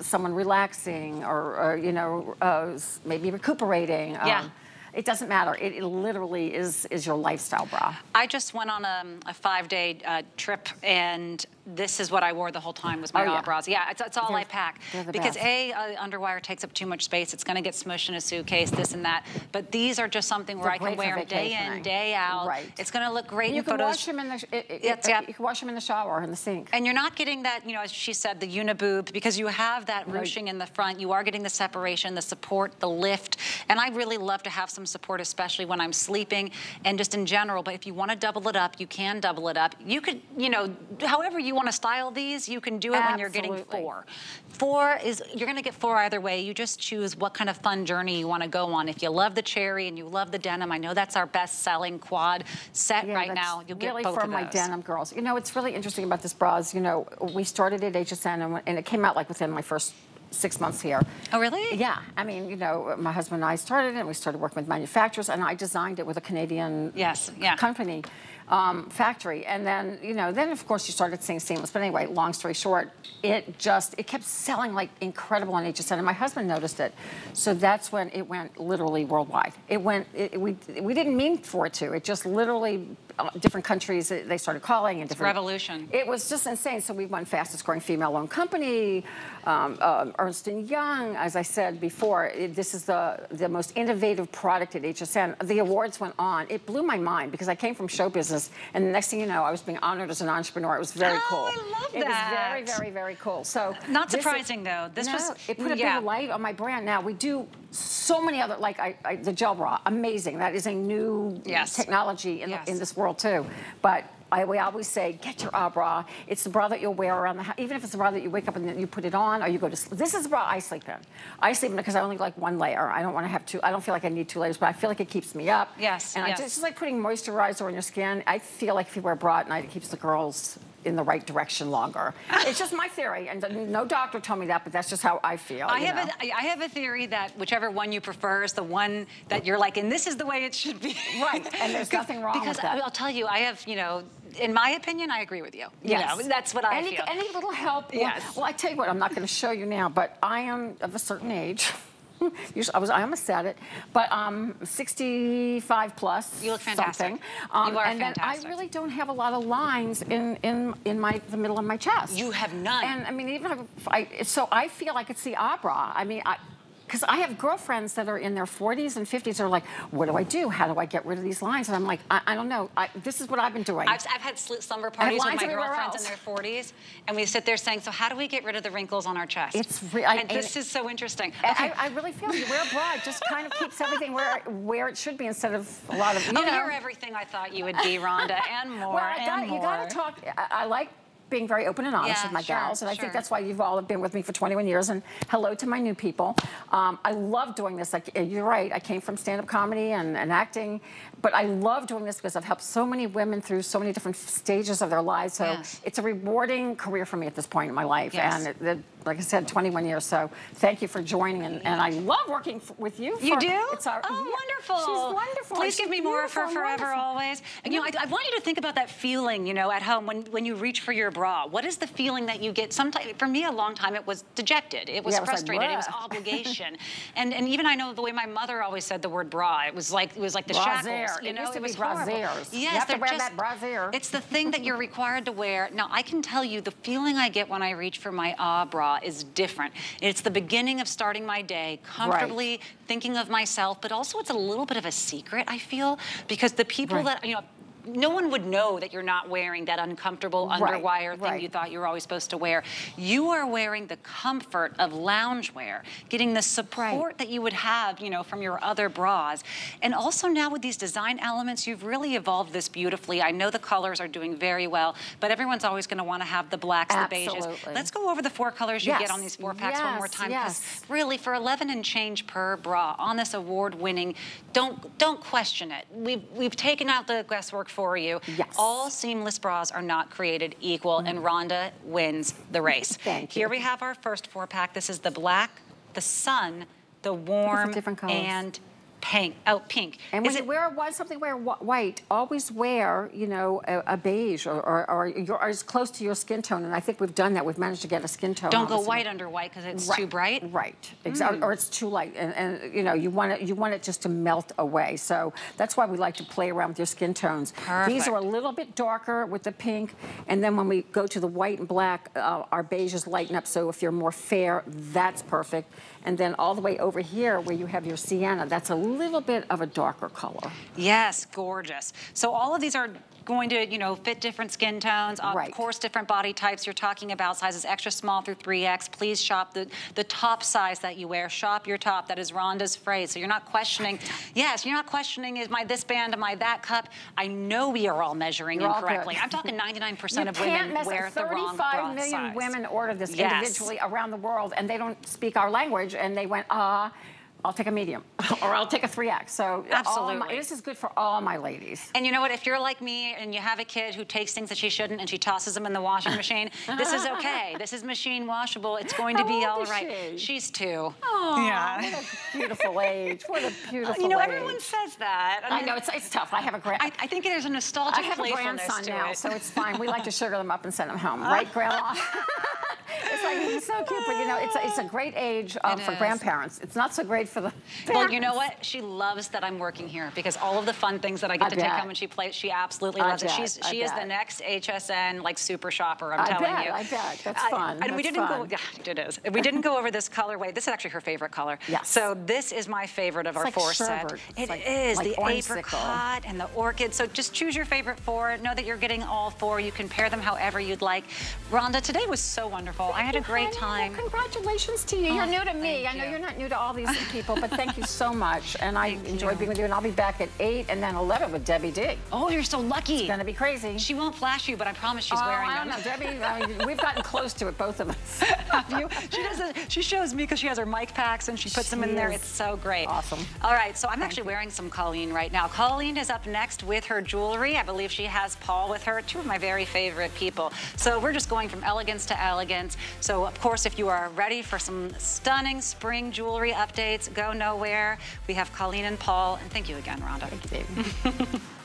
[SPEAKER 3] someone relaxing or, or you know, uh, maybe recuperating.
[SPEAKER 2] Yeah.
[SPEAKER 3] Um, it doesn't matter. It, it, literally is is your lifestyle bra.
[SPEAKER 2] I just went on a, a five-day uh, trip, and this is what I wore the whole time was my oh, yeah. bras. Yeah, it's, it's all they're, I pack. Because best. A, uh, underwire takes up too much space. It's going to get smushed in a suitcase, this and that. But these are just something where I can wear them day in, day out.
[SPEAKER 3] Right.
[SPEAKER 2] It's going to look great
[SPEAKER 3] you
[SPEAKER 2] in
[SPEAKER 3] can
[SPEAKER 2] photos.
[SPEAKER 3] Wash them in the, it, it, yes, yeah. You can wash them in the shower, in the sink.
[SPEAKER 2] And you're not getting that, you know, as she said, the uniboob, because you have that ruching in the front. You are getting the separation, the support, the lift. And I really love to have some support, especially when I'm sleeping and just in general. But if you want to double it up, you can double it up. You could, you know, however you want to style these, you can do it
[SPEAKER 3] Absolutely.
[SPEAKER 2] when you're getting four. Four is, you're gonna get four either way. You just choose what kind of fun journey you wanna go on. If you love the cherry and you love the denim, I know that's our best selling quad set
[SPEAKER 3] yeah,
[SPEAKER 2] right now. You'll
[SPEAKER 3] really
[SPEAKER 2] get both
[SPEAKER 3] for my denim girls. You know, it's really interesting about this bra is, you know, we started at HSN and, and it came out like within my first six months here.
[SPEAKER 2] Oh, really?
[SPEAKER 3] Yeah. I mean, you know, my husband and I started it, and we started working with manufacturers, and I designed it with a Canadian
[SPEAKER 2] yes, yeah.
[SPEAKER 3] company um, factory. And then, you know, then of course you started seeing seamless. But anyway, long story short, it just, it kept selling like incredible on HSN. And my husband noticed it. So that's when it went literally worldwide. It went, it, we, we didn't mean for it to. It just literally, different countries, they started calling and different.
[SPEAKER 2] Revolution.
[SPEAKER 3] It was just insane. So we won fastest growing female owned company, um, uh, Ernst & Young, as I said before, it, this is the, the most innovative product at HSN. The awards went on. It blew my mind because I came from show business. And the next thing you know, I was being honored as an entrepreneur. It was very
[SPEAKER 2] oh,
[SPEAKER 3] cool.
[SPEAKER 2] I love
[SPEAKER 3] it
[SPEAKER 2] that.
[SPEAKER 3] It was very, very, very cool. So
[SPEAKER 2] not surprising this, though. This
[SPEAKER 3] no,
[SPEAKER 2] was
[SPEAKER 3] it put a
[SPEAKER 2] yeah.
[SPEAKER 3] big light on my brand. Now we do so many other like I, I, the gel bra, amazing. That is a new
[SPEAKER 2] yes.
[SPEAKER 3] technology in,
[SPEAKER 2] yes.
[SPEAKER 3] the, in this world too. But I, we always say, get your uh, bra. It's the bra that you'll wear around the house. Even if it's the bra that you wake up and you put it on or you go to sleep. This is the bra I sleep in. I sleep in it because I only like one layer. I don't want to have two. I don't feel like I need two layers, but I feel like it keeps me up.
[SPEAKER 2] Yes,
[SPEAKER 3] And
[SPEAKER 2] yes.
[SPEAKER 3] I just, it's just like putting moisturizer on your skin. I feel like if you wear a bra at night, it keeps the girls in the right direction longer. <laughs> it's just my theory, and no doctor told me that, but that's just how I feel.
[SPEAKER 2] I have know? a, I have a theory that whichever one you prefer is the one that you're like, and this is the way it should be.
[SPEAKER 3] Right, and there's <laughs> nothing wrong
[SPEAKER 2] because
[SPEAKER 3] with that.
[SPEAKER 2] I'll tell you, I have, you know, in my opinion, I agree with you. Yes. You know, that's what I
[SPEAKER 3] any,
[SPEAKER 2] feel.
[SPEAKER 3] Any little help.
[SPEAKER 2] Yes.
[SPEAKER 3] Well, well, I tell you what, I'm not going to show you now, but I am of a certain age. <laughs> Usually, I was. I almost said it, but um, 65 plus.
[SPEAKER 2] You look fantastic.
[SPEAKER 3] Something. Um,
[SPEAKER 2] you are
[SPEAKER 3] and
[SPEAKER 2] fantastic.
[SPEAKER 3] then I really don't have a lot of lines in in in my the middle of my chest.
[SPEAKER 2] You have none.
[SPEAKER 3] And I mean, even if I, so I feel like it's the opera. I mean, I because I have girlfriends that are in their 40s and 50s that are like, what do I do? How do I get rid of these lines? And I'm like, I, I don't know. I, this is what I've been doing.
[SPEAKER 2] I've, I've had slumber parties with my girlfriends else. in their 40s, and we sit there saying, so how do we get rid of the wrinkles on our chest?
[SPEAKER 3] It's re-
[SPEAKER 2] and this is so interesting.
[SPEAKER 3] Okay. I, I, really feel you wear a bra. It just kind of keeps everything where where it should be instead of a lot of, you
[SPEAKER 2] oh,
[SPEAKER 3] know.
[SPEAKER 2] you're everything I thought you would be, Rhonda, and more,
[SPEAKER 3] well,
[SPEAKER 2] and
[SPEAKER 3] gotta,
[SPEAKER 2] more.
[SPEAKER 3] You got to talk. I, I like being very open and honest
[SPEAKER 2] yeah,
[SPEAKER 3] with my
[SPEAKER 2] sure,
[SPEAKER 3] gals, and I think that's why you've all been with me for 21 years. And hello to my new people. Um, I love doing this. Like you're right, I came from stand-up comedy and, and, acting, but I love doing this because I've helped so many women through so many different stages of their lives. So
[SPEAKER 2] yes.
[SPEAKER 3] it's a rewarding career for me at this point in my life.
[SPEAKER 2] Yes.
[SPEAKER 3] And it, it, like I said, 21 years. So thank you for joining, and, and I love working with you. For,
[SPEAKER 2] you do?
[SPEAKER 3] It's our,
[SPEAKER 2] oh,
[SPEAKER 3] yeah,
[SPEAKER 2] wonderful.
[SPEAKER 3] She's wonderful.
[SPEAKER 2] Please
[SPEAKER 3] She's
[SPEAKER 2] give me more for forever,
[SPEAKER 3] wonderful.
[SPEAKER 2] always. And, you know, I, I, want you to think about that feeling, you know, at home when, when you reach for your bra. What is the feeling that you get? Sometimes, for me, a long time, it was dejected. It was
[SPEAKER 3] yeah, it was
[SPEAKER 2] frustrated.
[SPEAKER 3] Like,
[SPEAKER 2] it was obligation. <laughs> and and even I know the way my mother always said the word bra. It was like it was like the
[SPEAKER 3] brassiere.
[SPEAKER 2] shackles. You
[SPEAKER 3] it
[SPEAKER 2] know,
[SPEAKER 3] used to
[SPEAKER 2] it was
[SPEAKER 3] be brassieres.
[SPEAKER 2] Yes,
[SPEAKER 3] you have to wear
[SPEAKER 2] just,
[SPEAKER 3] that brassiere.
[SPEAKER 2] It's the thing that you're required to wear. Now, I can tell you the feeling I get when I reach for my ah bra is different. It's the beginning of starting my day comfortably,
[SPEAKER 3] right.
[SPEAKER 2] thinking of myself, but also it's a little bit of a secret, I feel, because the people
[SPEAKER 3] right.
[SPEAKER 2] that, you know, no one would know that you're not wearing that uncomfortable
[SPEAKER 3] right,
[SPEAKER 2] underwire thing
[SPEAKER 3] right.
[SPEAKER 2] you thought you were always supposed to wear. You are wearing the comfort of loungewear, getting the support
[SPEAKER 3] right.
[SPEAKER 2] that you would have, you know, from your other bras. And also now with these design elements, you've really evolved this beautifully. I know the colors are doing very well, but everyone's always going to want to have the blacks,
[SPEAKER 3] Absolutely.
[SPEAKER 2] the beiges. Let's go over the four colors you
[SPEAKER 3] yes.
[SPEAKER 2] get on these four packs
[SPEAKER 3] yes.
[SPEAKER 2] one more time.
[SPEAKER 3] Yes.
[SPEAKER 2] Really, for 11 and change per bra on this award-winning, don't don't question it. We've we've taken out the guesswork for you.
[SPEAKER 3] Yes.
[SPEAKER 2] All seamless bras are not created equal, and Rhonda wins the race. <laughs>
[SPEAKER 3] Thank you.
[SPEAKER 2] Here we have our first four pack. This is the black, the sun, the warm, and pink. Oh, pink.
[SPEAKER 3] And when
[SPEAKER 2] Is
[SPEAKER 3] you
[SPEAKER 2] it,
[SPEAKER 3] wear one, something wear white, always wear, you know, a, a beige or, or, or, your, or as close to your skin tone. And I think we've done that. We've managed to get a skin tone.
[SPEAKER 2] don't
[SPEAKER 3] on
[SPEAKER 2] go white under white because it's
[SPEAKER 3] Right,
[SPEAKER 2] too bright?
[SPEAKER 3] Right, exactly, or it's too light, and, and you know you want it you want it just to melt away. So that's why we like to play around with your skin tones. Perfect. These are a little bit darker with the pink, and then when we go to the white and black, uh, our beiges lighten up. So if you're more fair, that's perfect. And then all the way over here where you have your sienna, that's a little bit of a darker color.
[SPEAKER 2] Yes, gorgeous. So all of these are going to, you know, fit different skin tones, of
[SPEAKER 3] Right.
[SPEAKER 2] course, different body types. You're talking about sizes extra small through 3X. Please shop the, the top size that you wear. Shop your top. That is Rhonda's phrase. So you're not questioning, yes, you're not questioning, is my this band, am I that cup? I know we are all measuring
[SPEAKER 3] You're
[SPEAKER 2] incorrectly.
[SPEAKER 3] good.
[SPEAKER 2] I'm talking 99%
[SPEAKER 3] You
[SPEAKER 2] of women wear the wrong
[SPEAKER 3] 35
[SPEAKER 2] bra
[SPEAKER 3] million
[SPEAKER 2] size.
[SPEAKER 3] women order this
[SPEAKER 2] Yes.
[SPEAKER 3] individually around the world, and they don't speak our language, and they went, ah. I'll take a medium, <laughs> or I'll take a 3X. So all my-
[SPEAKER 2] Absolutely.
[SPEAKER 3] this is good for all my ladies.
[SPEAKER 2] And you know what? If you're like me and you have a kid who takes things that she shouldn't and she tosses them in the washing <laughs> machine, this is okay. This is machine washable. It's going to
[SPEAKER 3] How
[SPEAKER 2] be
[SPEAKER 3] old
[SPEAKER 2] all
[SPEAKER 3] is
[SPEAKER 2] right.
[SPEAKER 3] she?
[SPEAKER 2] She's two.
[SPEAKER 3] Aw, What a beautiful age. What a <laughs> beautiful
[SPEAKER 2] You know,
[SPEAKER 3] age.
[SPEAKER 2] everyone says that.
[SPEAKER 3] I
[SPEAKER 2] mean,
[SPEAKER 3] know, it's, it's tough. I have a grand...
[SPEAKER 2] I, I think there's a nostalgic
[SPEAKER 3] I have a grandson now,
[SPEAKER 2] it.
[SPEAKER 3] so it's fine. We like to sugar them up and send them home, right, Grandma? it's like he's so cute, but you know, it's a, it's a great age um, for
[SPEAKER 2] is.
[SPEAKER 3] grandparents. It's not so great for the.
[SPEAKER 2] Well, you know what? She loves that I'm working here because all of the fun things that I get
[SPEAKER 3] I
[SPEAKER 2] to take home when she plays, she absolutely
[SPEAKER 3] I
[SPEAKER 2] loves it. She's
[SPEAKER 3] I
[SPEAKER 2] she is the next HSN like super shopper. I'm telling
[SPEAKER 3] bet,
[SPEAKER 2] you.
[SPEAKER 3] I bet. That's fun.
[SPEAKER 2] And we didn't
[SPEAKER 3] fun.
[SPEAKER 2] go. <laughs> Yeah, it is. We didn't go over this colorway. This is actually her favorite color.
[SPEAKER 3] Yes.
[SPEAKER 2] So this is my favorite of our
[SPEAKER 3] like
[SPEAKER 2] four
[SPEAKER 3] sherbet.
[SPEAKER 2] set.
[SPEAKER 3] It's
[SPEAKER 2] It
[SPEAKER 3] like-
[SPEAKER 2] is
[SPEAKER 3] like
[SPEAKER 2] the apricot and the orchid. So just choose your favorite four. Know that you're getting all four. You can pair them however you'd like. Rhonda, today was so wonderful. I had a great time.
[SPEAKER 3] Well, congratulations to you. You're
[SPEAKER 2] Oh,
[SPEAKER 3] new to me. I know
[SPEAKER 2] you.
[SPEAKER 3] you're not new to all these people, <laughs> but thank you so much. And I
[SPEAKER 2] Thank
[SPEAKER 3] enjoyed
[SPEAKER 2] you.
[SPEAKER 3] being with you. And I'll be back at 8 and then 11 with Debbie D.
[SPEAKER 2] Oh, you're so lucky.
[SPEAKER 3] It's going to be crazy.
[SPEAKER 2] She won't flash you, but I promise she's
[SPEAKER 3] oh,
[SPEAKER 2] wearing
[SPEAKER 3] I don't
[SPEAKER 2] them.
[SPEAKER 3] know. Debbie, I mean, <laughs> we've gotten close to it, both of us.
[SPEAKER 2] Have you? She does. A, she shows me because she has her mic packs and she puts them in there. It's so great.
[SPEAKER 3] awesome.
[SPEAKER 2] All right, so I'm actually wearing some Colleen right now. Colleen is up next with her jewelry. I believe she has Paul with her, two of my very favorite people. So we're just going from elegance to elegance. So of course, if you are ready for some stunning spring jewelry updates, go nowhere. We have Colleen and Paul, and thank you again, Rhonda.
[SPEAKER 3] Thank you, baby. <laughs>